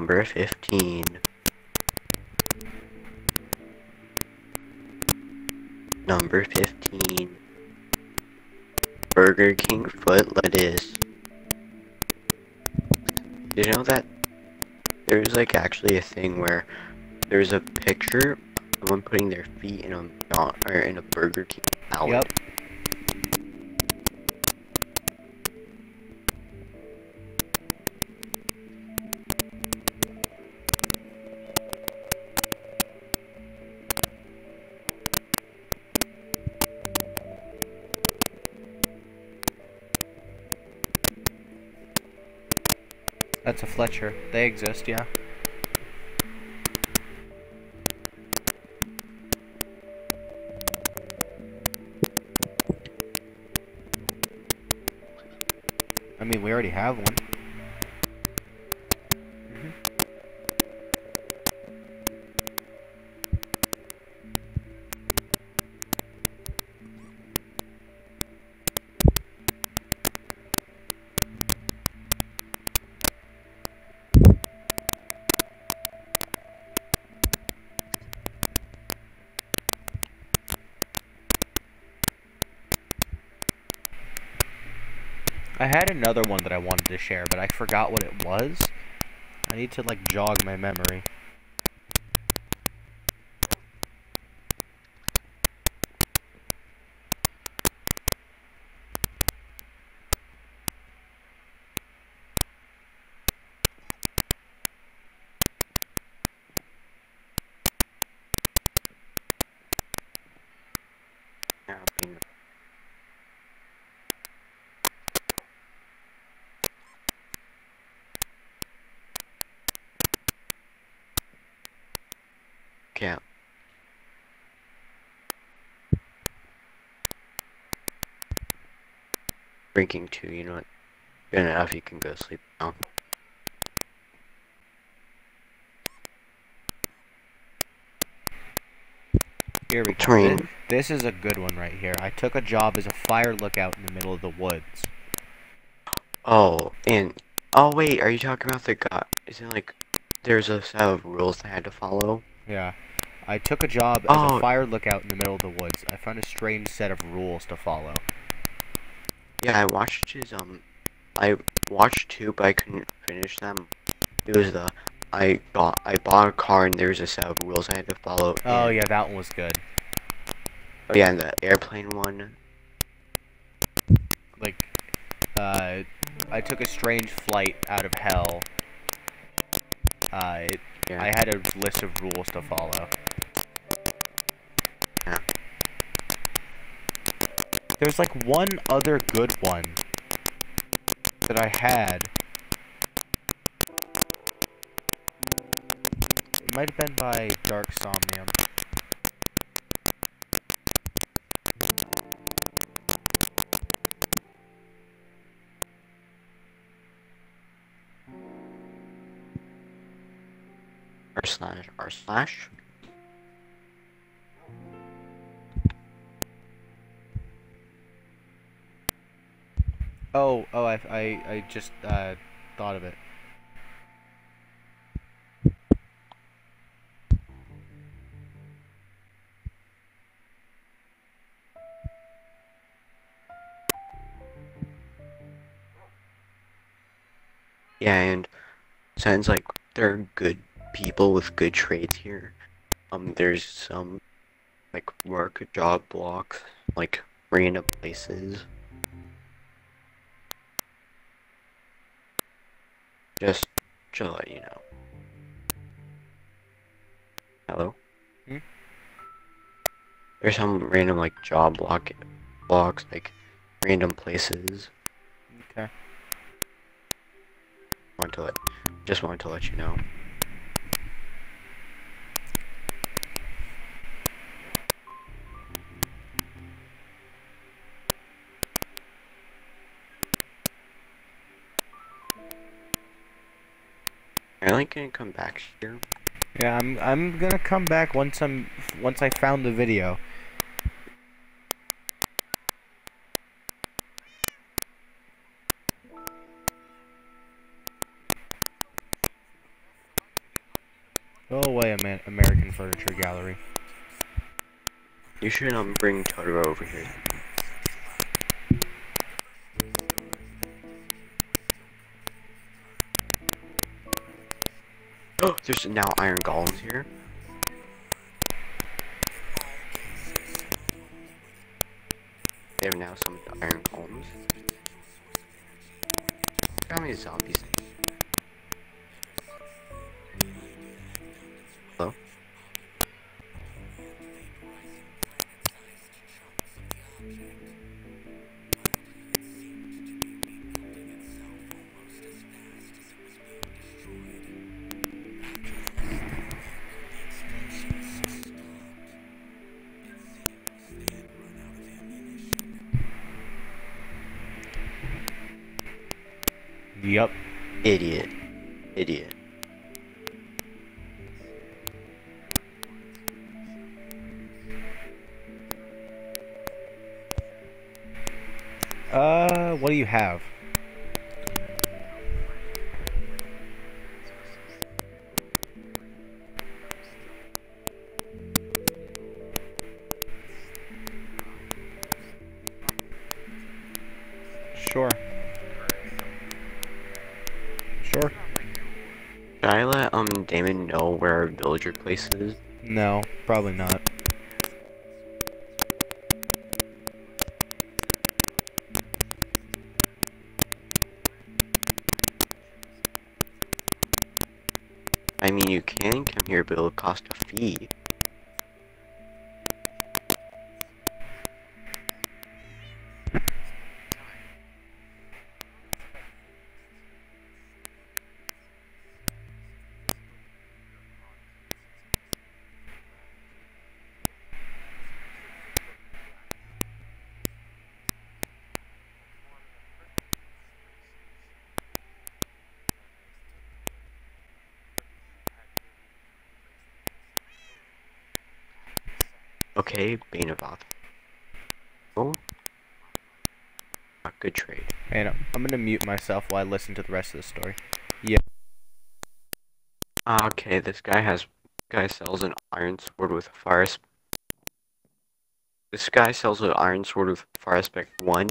Number 15. Number 15. Burger King foot lettuce. Did you know that there's like actually a thing where there's a picture of someone putting their feet in a or in a Burger King salad. Yep. That's a Fletcher. They exist, yeah. I mean, we already have one. I had another one that I wanted to share, but I forgot what it was. I need to like jog my memory. Yeah, being- Okay. Drinking too, you know what? Good enough, you can go sleep now. Here we go. This is a good one right here. I took a job as a fire lookout in the middle of the woods. Oh, and oh wait, are you talking about the guy? Is it like there's a set of rules I had to follow? Yeah. I took a job as Oh. a fire lookout in the middle of the woods. I found a strange set of rules to follow. Yeah, I watched his um, I watched two, but I couldn't finish them. It was the I got I bought a car and there's a set of rules I had to follow. Oh and- yeah, that one was good. Oh yeah, and the airplane one. Like, uh, I took a strange flight out of hell. Uh, it, Yeah. I had a list of rules to follow. Yeah. There's like one other good one that I had. It might have been by Dark Somnium. R slash R slash. Oh, oh, I, I, I just uh, thought of it. Yeah, and sounds like there are good people with good traits here. Um, there's some like work job blocks, like random places. Just to let you know. Hello. Hmm? There's some random like job block blocks, like random places. Okay. Want to let, just wanted to let you know. Like gonna come back here? Yeah, I'm I'm gonna come back once I'm once I found the video. Go away, Amer American Furniture Gallery. You should um bring Totoro over here. There's now iron golems here. They have now some iron golems. How many zombies. Villager place is? No, probably not. I mean, you can come here, but it'll cost a fee. Okay, Bane of Oth. Oh. A good trade. And I'm gonna mute myself while I listen to the rest of the story. Ah, Okay, this guy has guy sells an iron sword with a fire. This guy sells an iron sword with fire aspect one,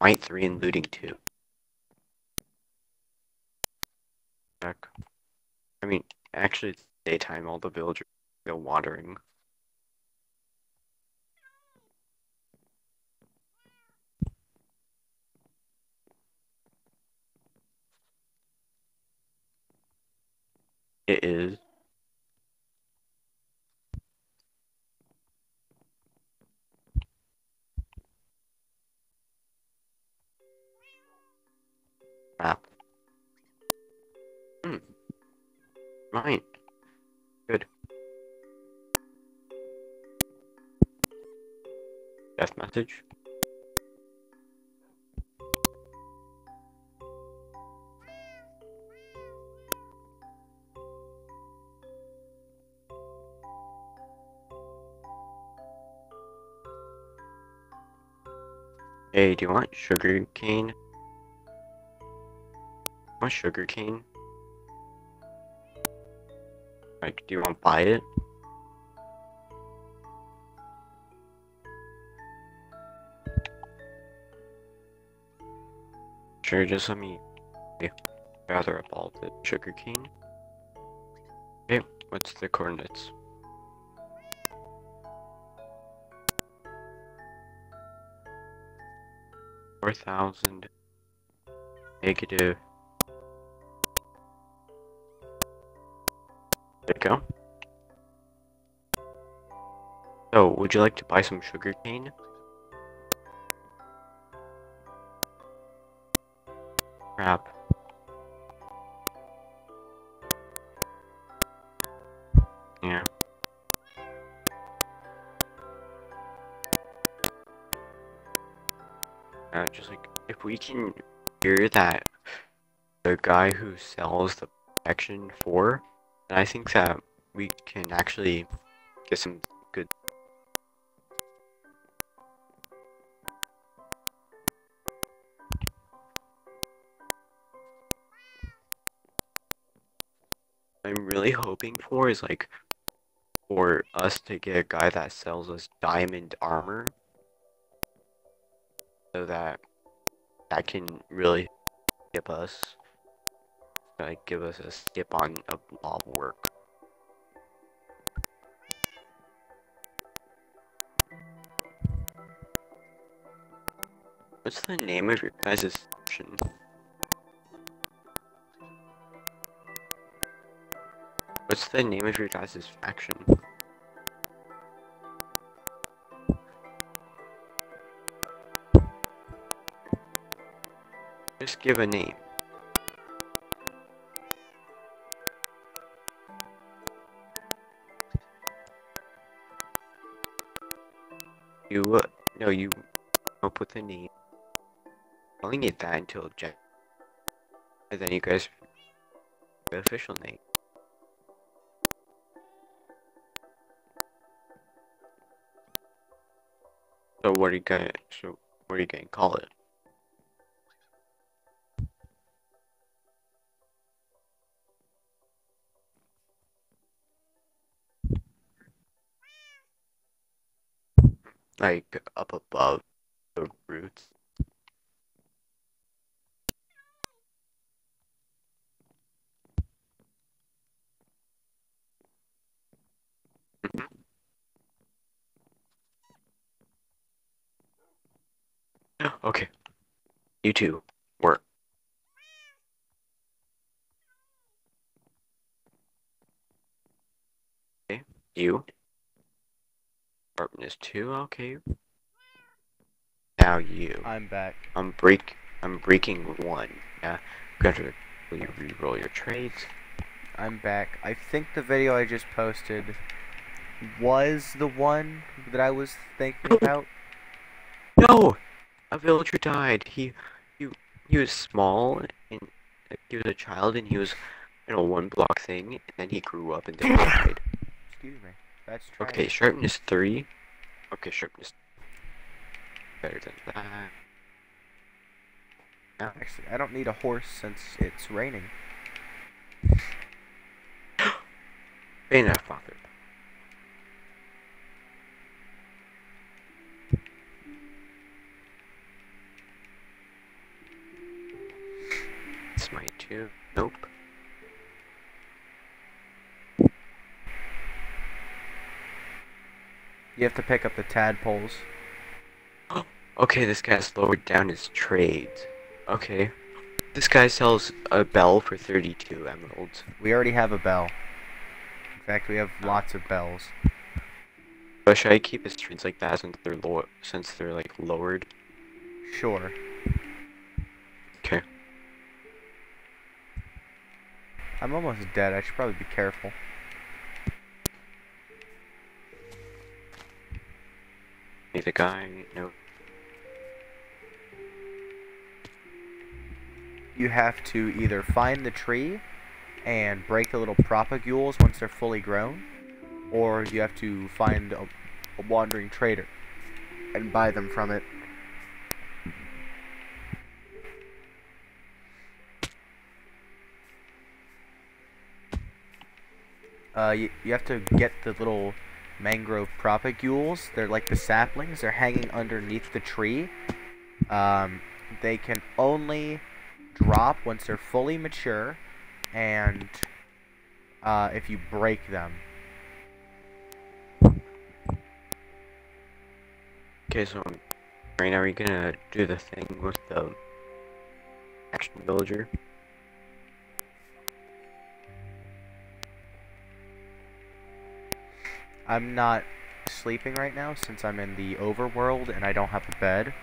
might three, and looting two. Check. I mean, actually, it's daytime. All the villagers go wandering. It is. Crap. Hmm. Right. Good. Death message. Hey, do you want sugar cane? Want sugar cane? Like, do you want to buy it? Sure, just let me gather up all the sugar cane. Okay, what's the coordinates? Four thousand negative. There you go. So, would you like to buy some sugar cane? Crap. Uh, just like, if we can hear that the guy who sells the protection four, then I think that we can actually get some good. I'm really hoping for is like for us to get a guy that sells us diamond armor so that that can really skip us like give us a skip on a lot of work. What's the name of your guys' option? What's the name of your guys' faction? Just give a name. You, uh, no, you up with a name. Calling it that until Jack. And then you guys, the official name. So what are you gonna? So what are you gonna call it? Like up above the roots. Okay. You two. Work. Okay. You. Sharpness two, okay. Now you. I'm back. I'm break Unbreaking one. Yeah. Will you re-roll your trades? I'm back. I think the video I just posted was the one that I was thinking about. No! A villager died. He he he was small and he was a child and he was in a one block thing and then he grew up and then died. Excuse me. That's trash. Okay, sharpness three. Okay, sharpness better than that. Actually, I don't need a horse since it's raining. Bane father. It's my two. Nope. You have to pick up the tadpoles. Okay, this guy's lowered down his trades. Okay. This guy sells a bell for 32 emeralds. We already have a bell. In fact, we have lots of bells. But should I keep his trades like that since they're low since they're like lowered? Sure. Okay. I'm almost dead. I should probably be careful. Guy? No. You have to either find the tree and break the little propagules once they're fully grown, or you have to find a, a wandering trader and buy them from it. Uh, you, you have to get the little mangrove propagules. They're like the saplings. They're hanging underneath the tree. Um, they can only drop once they're fully mature, and uh, if you break them. Okay, so now are you gonna do the thing with the action villager? I'm not sleeping right now since I'm in the overworld and I don't have a bed.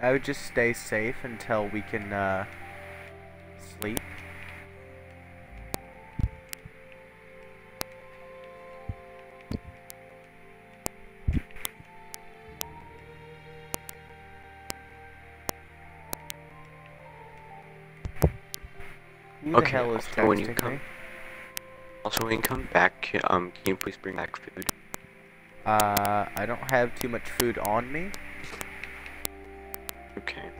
I would just stay safe until we can uh, sleep. Okay, hell is also when you come- me? Also, when you come back, um, can you please bring back food? Uh, I don't have too much food on me. Okay.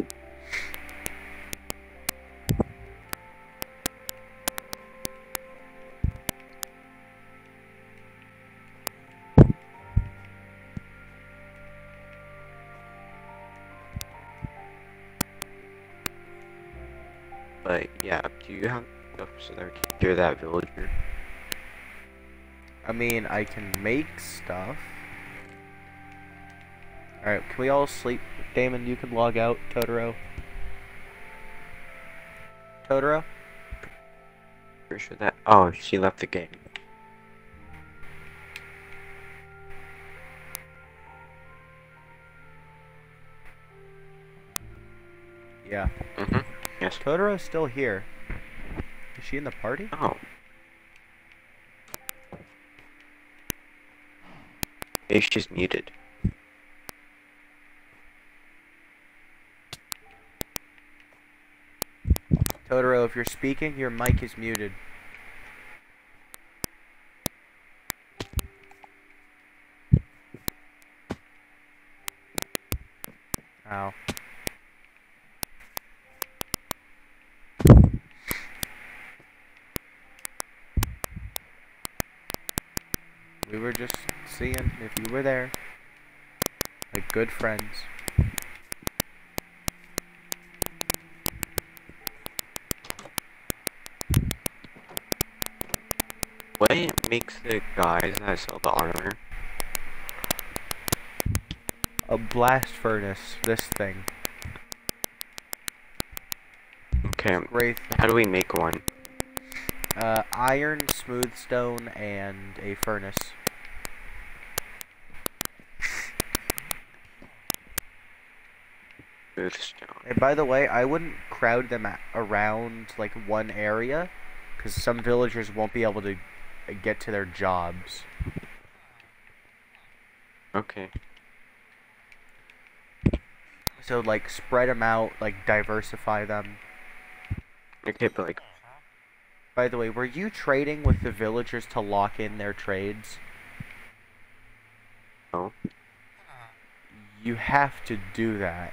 Yeah, do you have stuff so that we can cure that villager? I mean, I can make stuff. Alright, can we all sleep? Damon, you can log out. Totoro. Totoro? Pretty sure that. Oh, she left the game. Yeah. Mhm. Yes. Totoro's still here. Is she in the party? Oh. Maybe she's muted. Totoro, if you're speaking, your mic is muted. Ow. We were just seeing if you were there. Like good friends. What makes the guys that sell the armor? A blast furnace, this thing. Okay, Great. how do we make one? Uh, iron, smooth stone, and a furnace. And by the way, I wouldn't crowd them around like one area, because some villagers won't be able to uh, get to their jobs. Okay. So like spread them out, like diversify them. Okay, but like, By the way, were you trading with the villagers to lock in their trades? no. You have to do that.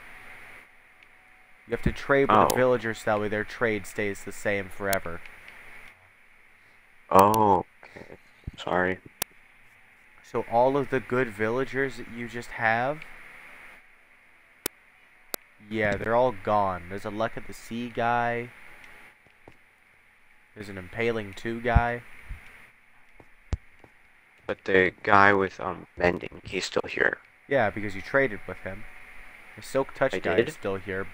You have to trade with the Oh. villagers that way their trade stays the same forever. Oh, okay. Sorry. So all of the good villagers that you just have, yeah, they're all gone. There's a Luck of the Sea guy. There's an Impaling 2 guy. But the guy with um mending, he's still here. Yeah, because you traded with him. The Silk Touch I guy did? is still here.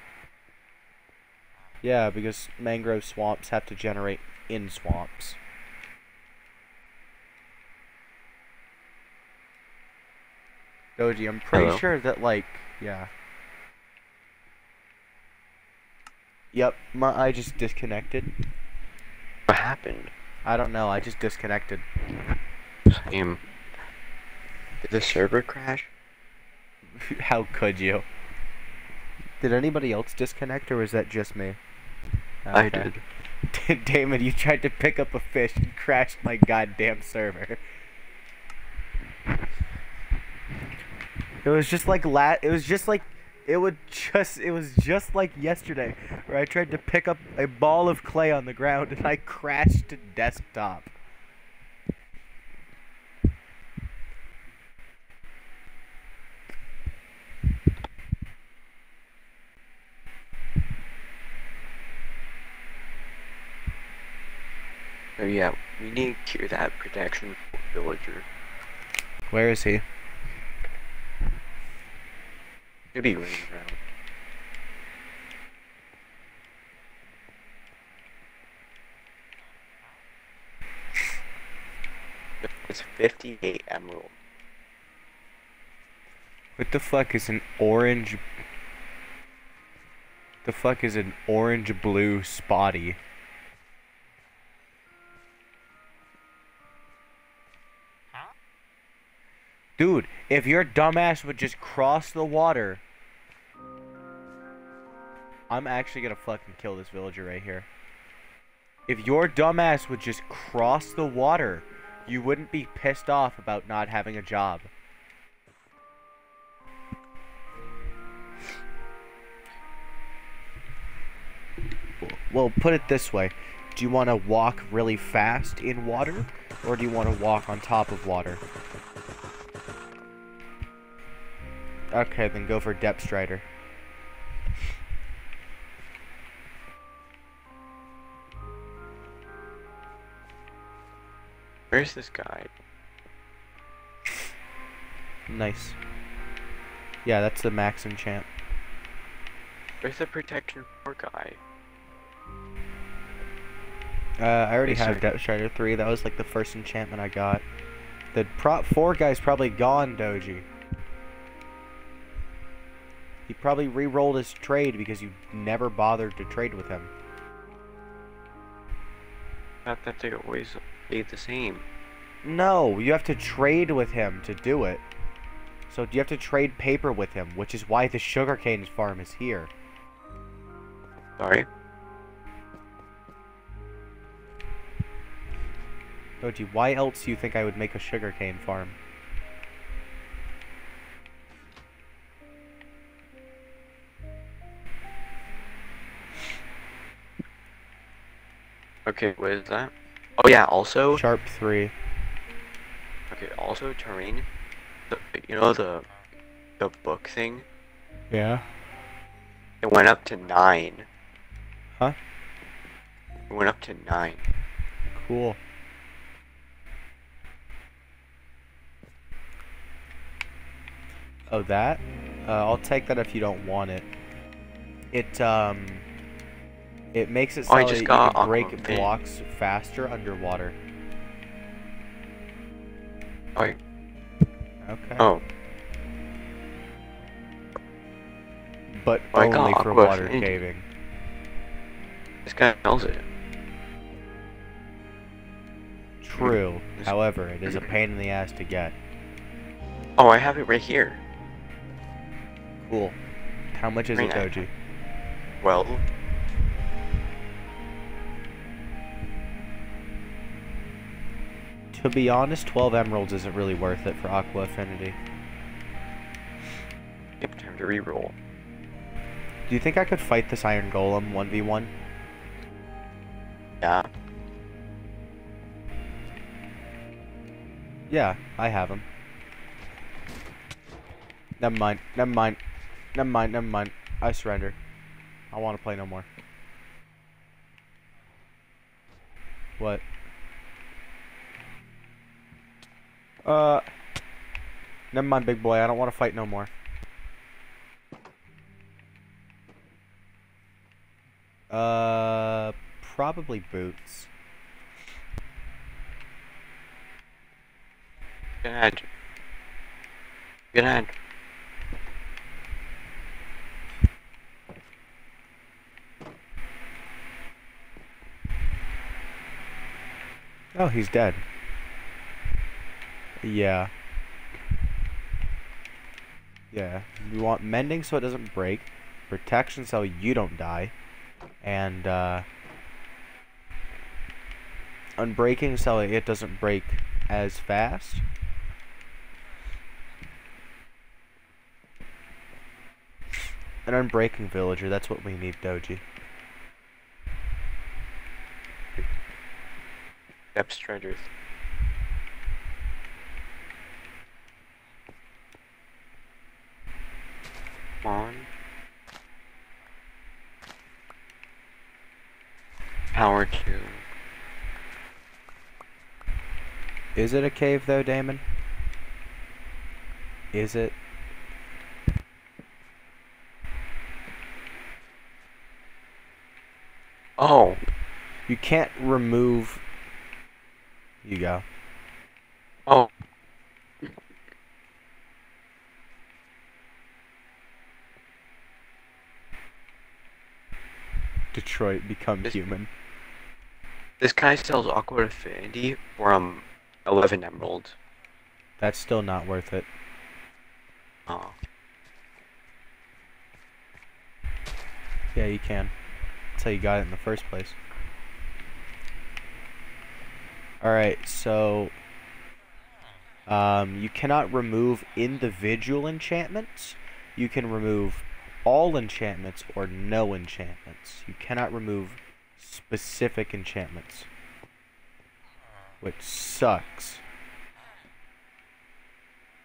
Yeah, because mangrove swamps have to generate in swamps. Doji, I'm pretty Hello? sure that, like, yeah. Yep, my, I just disconnected. What happened? I don't know, I just disconnected. Same. Did the server crash? How could you? Did anybody else disconnect, or was that just me? I Okay. did. Damon, you tried to pick up a fish and crashed my goddamn server. It was just like la- it was just like it would just it was just like yesterday where I tried to pick up a ball of clay on the ground and I crashed to desktop. Oh yeah, we need to cure that protection villager. Where is he? Should be running around. It's 58 emerald. What the fuck is an orange The fuck is an orange blue spotty? Dude, if your dumbass would just cross the water, I'm actually gonna fucking kill this villager right here. If your dumbass would just cross the water, you wouldn't be pissed off about not having a job. Well, put it this way. Do you want to walk really fast in water, or do you want to walk on top of water? Okay, then go for Depth Strider. Where's this guy? Nice. Yeah, that's the max enchant. Where's the protection for guy? Uh, I already Wait, have sorry. Depth Strider 3. That was like the first enchantment I got. The Prot 4 guy's probably gone, Doji. He probably re-rolled his trade because you never bothered to trade with him. Thought that they always stayed the same. No, you have to trade with him to do it. So you have to trade paper with him, which is why the sugarcane farm is here. Sorry. Doji, why else do you think I would make a sugarcane farm? Okay, what is that? Oh yeah, also Sharp 3. okay, also terrain. The, you know the the book thing? Yeah. It went up to nine. Huh? It went up to nine. Cool. Oh, that? Uh, I'll take that if you don't want it. It, um... It makes it so I that you can break blocks faster underwater. Oh, Okay. oh, But I only for water caving. this guy knows it. True. Hmm. Is- However, it is a pain in the ass to get. Oh, I have it right here. Cool. How much is it, Very. Doji? Well, To be honest, 12 emeralds isn't really worth it for Aqua Affinity. yep, time to re-roll. Do you think I could fight this Iron Golem 1v1? Yeah. Yeah, I have him. Never mind, never mind, never mind, never mind. I surrender. I want to play no more. What? Uh. Never mind, big boy. I don't want to fight no more. Uh, probably boots. Good ahead. Good ahead. Oh, he's dead. Yeah. Yeah. We want mending so it doesn't break, protection so you don't die, and uh, unbreaking so it doesn't break as fast. An unbreaking villager, that's what we need, Doji. Depth Striders. Come on. Power two. Is it a cave though, Damon? Is it? Oh, You can't remove. You go. oh. Detroit become human. This guy sells Aqua Affinity for um 11 emeralds. That's still not worth it. Oh. Yeah, you can. That's how you got it in the first place. Alright, so. Um, you cannot remove individual enchantments. You can remove all enchantments or no enchantments. You cannot remove specific enchantments. Which sucks.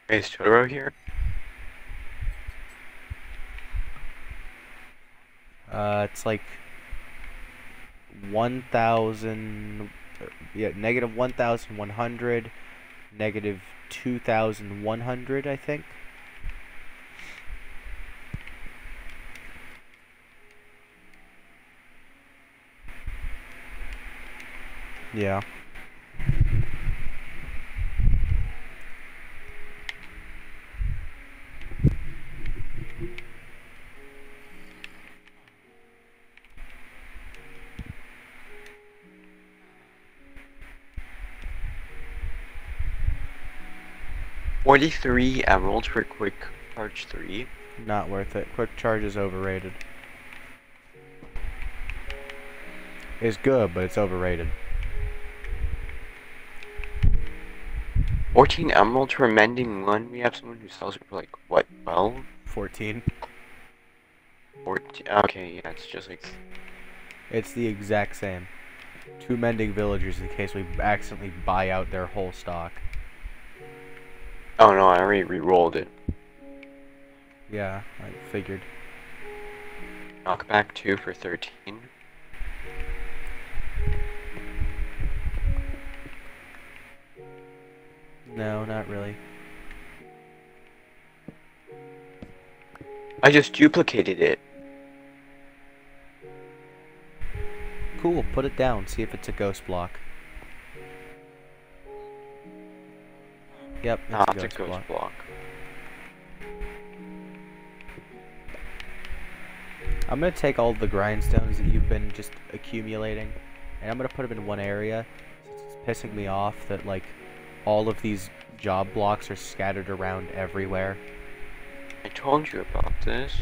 Is Totoro here? Uh, it's like 1,000 er, yeah, negative 1,100, negative 2,100, I think. Yeah. Forty-three emeralds for quick charge three. Not worth it. Quick charge is overrated. It's good, but it's overrated. 14 emeralds for mending one. We have someone who sells it for like, what, 12? 14. 14. Okay, yeah, it's just like. It's the exact same. Two mending villagers in case we accidentally buy out their whole stock. Oh no, I already re rolled it. Yeah, I figured. Knockback 2 for 13. No, not really. I just duplicated it. Cool, put it down, see if it's a ghost block. Yep, it's Nah, a it's a ghost ghost block. block. I'm gonna take all the grindstones that you've been just accumulating, and I'm gonna put them in one area. Since it's pissing me off that like all of these job blocks are scattered around everywhere, I told you about this.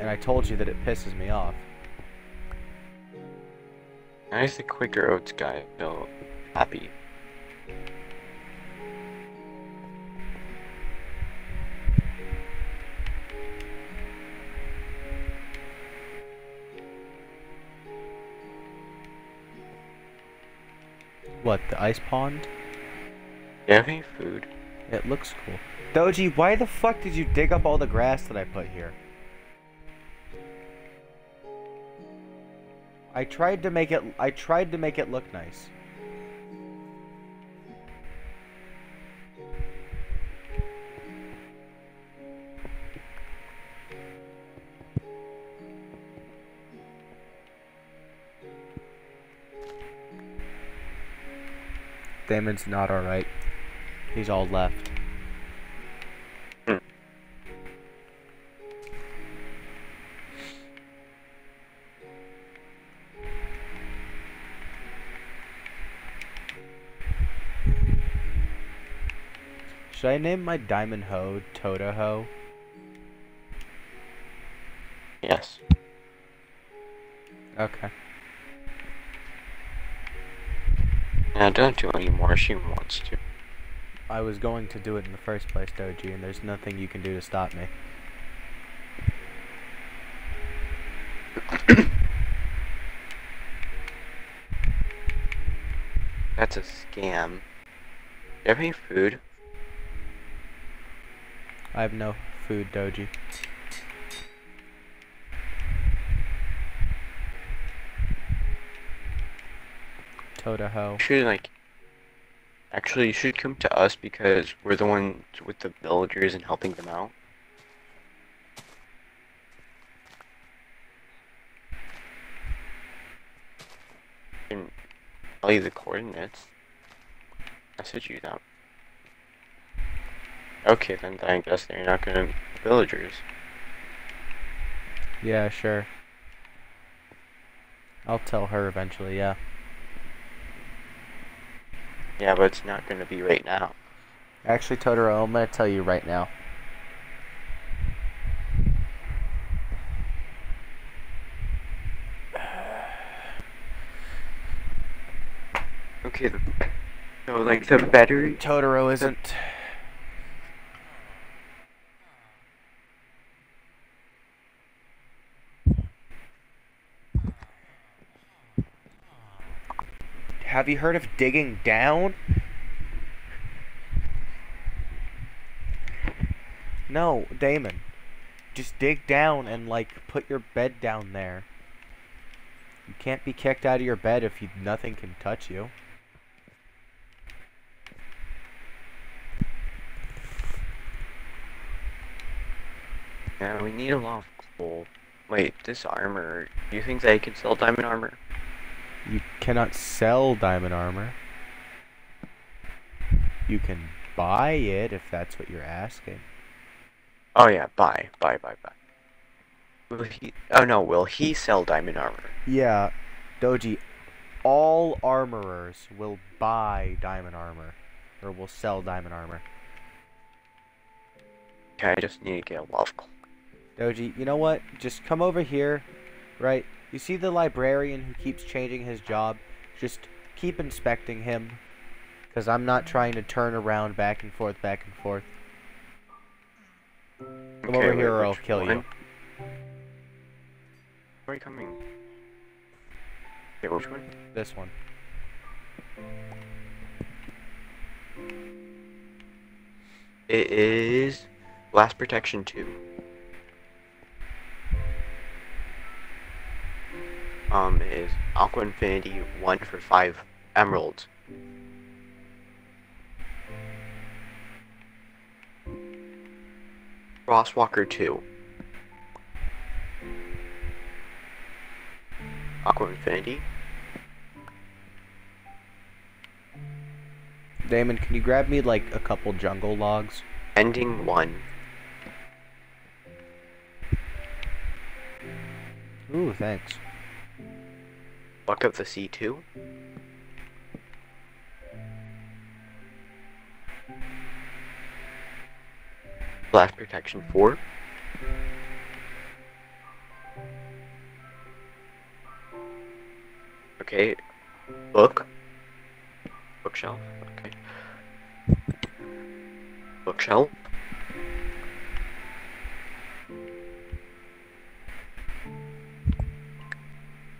and I told you that it pisses me off. Nice the quicker oats guy feel happy. What, the ice pond? Any food? It looks cool. Doji, why the fuck did you dig up all the grass that I put here? I tried to make it I tried to make it look nice. Damon's not alright. He's all left. Should I name my diamond hoe Tota Ho? Yes. Okay. Now don't do any more. She wants to. I was going to do it in the first place, Doji, and there's nothing you can do to stop me. That's a scam. Do you have any food? I have no food, Doji. Tota Ho. Should like. Actually, you should come to us because we're the ones with the villagers and helping them out. Can tell you the coordinates. Message you that. Okay, then I guess they're not gonna villagers. Yeah, sure. I'll tell her eventually, yeah. Yeah, but it's not gonna be right now. Actually, Totoro, I'm gonna tell you right now. Okay, the, so like the better Totoro isn't. Have you heard of digging down? No, Damon. Just dig down and like put your bed down there. You can't be kicked out of your bed if you, nothing can touch you. Yeah, we need a lot of coal. Wait, this armor. Do you think they can sell diamond armor? You cannot sell diamond armor. You can buy it if that's what you're asking. Oh yeah, buy, buy, buy, buy. Will he? Oh no, will he sell diamond armor? Yeah, Doji, all armorers will buy diamond armor. Or will sell diamond armor. Okay, I just need to get a lot of. Doji, you know what? Just come over here, right? You see the librarian who keeps changing his job? Just keep inspecting him. Because I'm not trying to turn around back and forth, back and forth. Come over here or I'll kill you. Where are you coming? Okay, which one? This one. It is Blast Protection 2. Um, is Aqua Affinity 1 for 5 emeralds. Frostwalker 2. Aqua Affinity. Damon, can you grab me like a couple jungle logs? Ending 1. Ooh, thanks. Luck of the Sea 2. Blast Protection 4. Okay. Book. Bookshelf. Okay. Bookshelf.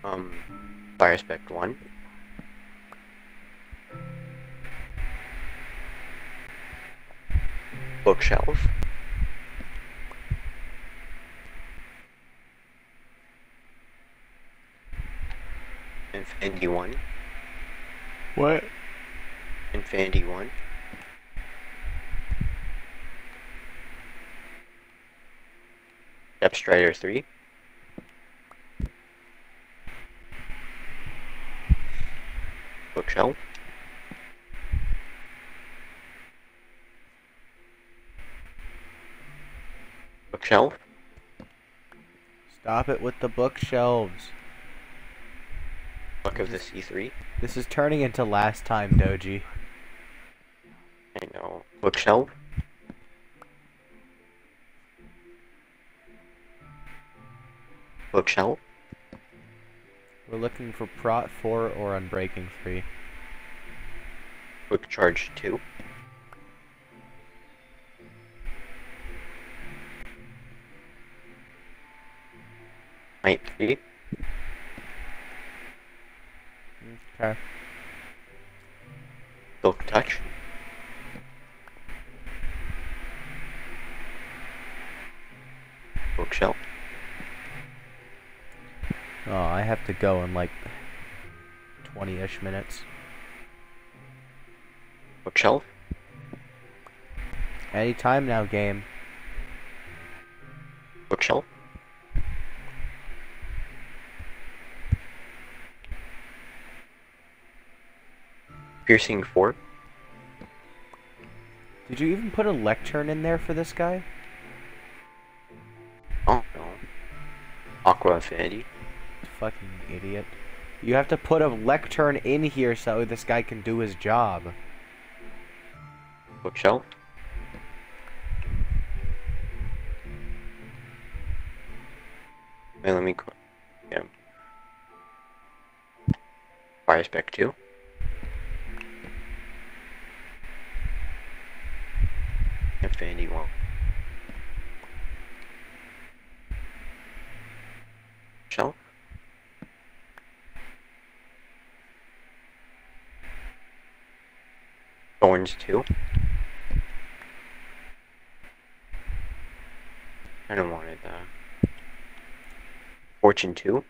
Um, Fire Aspect 1. Bookshelf. Infinity 1. What? Infinity 1. Depth Strider 3. Bookshelf. Bookshelf. Stop it with the bookshelves. Book of the C3. This is turning into last time, Doji. I know. Bookshelf. Bookshelf. We're looking for Prot 4 or Unbreaking 3. Quick Charge 2. Night 3. Okay. Silk Touch. Bookshelf. Oh, I have to go in like 20-ish minutes. Bookshelf. Anytime now, game. Bookshelf. Piercing 4. Did you even put a lectern in there for this guy? Oh no. Aqua Affinity. Fucking idiot. You have to put a lectern in here so this guy can do his job. Bookshelf. Wait, let me. qu- Yeah. Fire Aspect 2. Infinity 1. Shelf. Thorns 2. Don't want it. Fortune 2.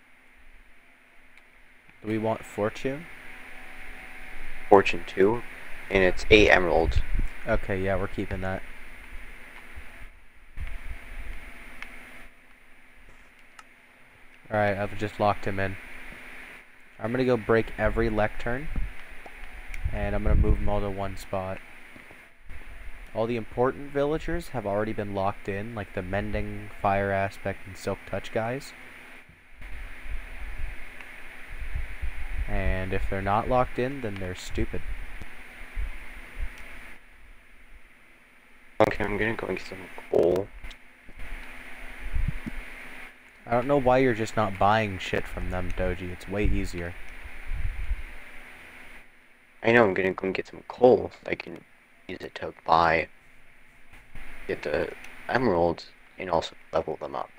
Do we want fortune? Fortune 2, and it's 8 emeralds. Okay, yeah, we're keeping that. Alright, I've just locked him in. I'm gonna go break every lectern. And I'm gonna move them all to one spot. All the important villagers have already been locked in, like the Mending, Fire Aspect, and Silk Touch guys. And if they're not locked in, then they're stupid. Okay, I'm gonna go and get some coal. I don't know why you're just not buying shit from them, Doji. It's way easier. I know I'm gonna go and get some coal. so I can use it to buy, get the emeralds, and also level them up.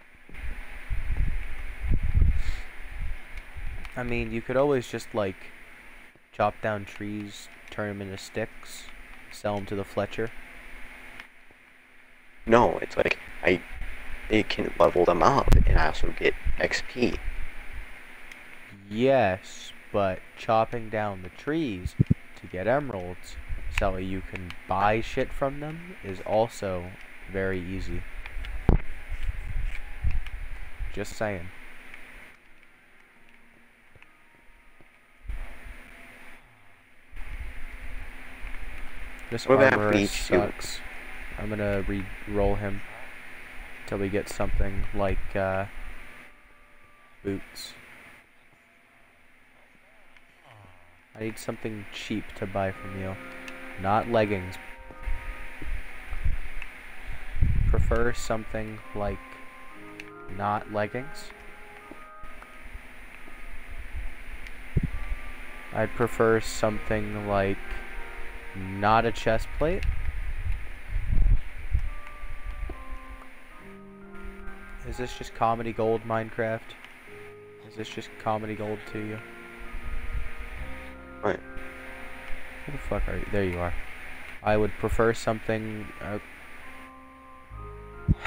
I mean, you could always just, like, chop down trees, turn them into sticks, sell them to the Fletcher. No, it's like I, it can level them up and I also get XP. Yes, but chopping down the trees to get emeralds so you can buy shit from them is also very easy. Just saying. This What armor sucks. I'm gonna re-roll him till we get something like uh, boots. I need something cheap to buy from you, not leggings. Prefer something like not leggings. I'd prefer something like not a chest plate. Is this just comedy gold, Minecraft? Is this just comedy gold to you? What? Where the fuck are you? There you are. I would prefer something. Uh,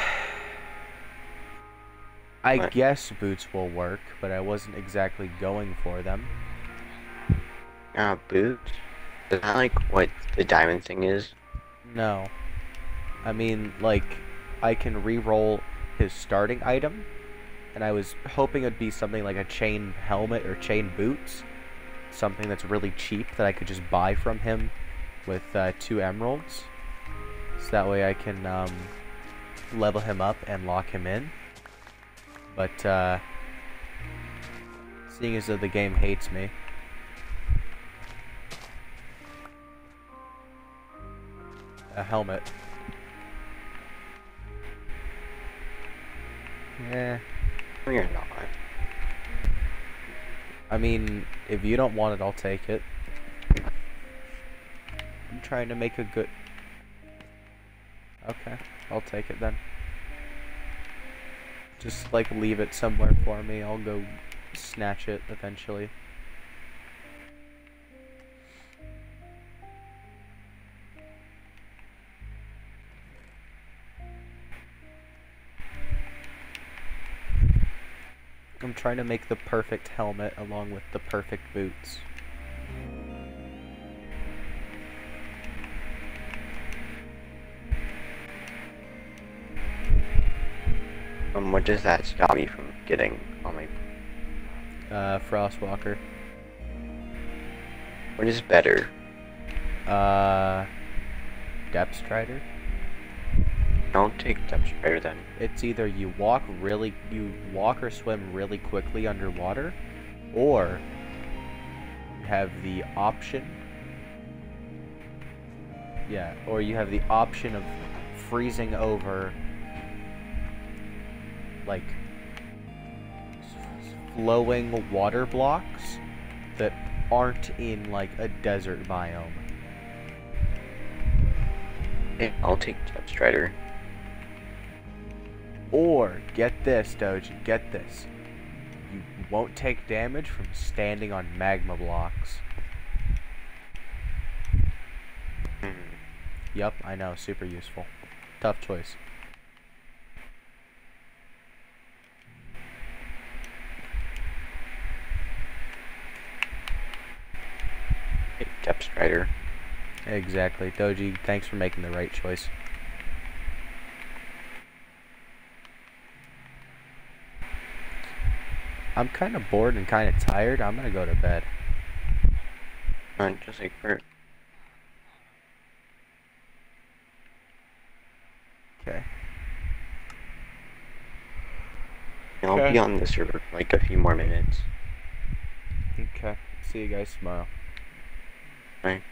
I What? guess boots will work, but I wasn't exactly going for them. Ah, boots. Is that like what the diamond thing is? No. I mean, like, I can re-roll his starting item, and I was hoping it'd be something like a chain helmet or chain boots. Something that's really cheap that I could just buy from him with uh, two emeralds. So that way I can um, level him up and lock him in. But, uh, seeing as though the game hates me, a helmet. Yeah. You're not. I mean, if you don't want it, I'll take it. I'm trying to make a good... Okay, I'll take it then. Just, like, leave it somewhere for me. I'll go snatch it eventually. I'm trying to make the perfect helmet along with the perfect boots. Um, what does that stop me from getting on my? Uh, Frostwalker. What is better? Uh, Depth Strider. Don't take depth strider then. It's either you walk really, you walk or swim really quickly underwater, or you have the option. Yeah, or you have the option of freezing over, like, flowing water blocks that aren't in, like, a desert biome. I'll take depth strider. Or, get this, Doji, get this. You won't take damage from standing on magma blocks. Yep, I know, super useful. Tough choice. Strider. Exactly. Doji, thanks for making the right choice. I'm kind of bored and kind of tired. I'm gonna go to bed. Not just like for Okay. I'll Okay. be on the server for like a few more minutes. Okay. See you guys tomorrow. Bye.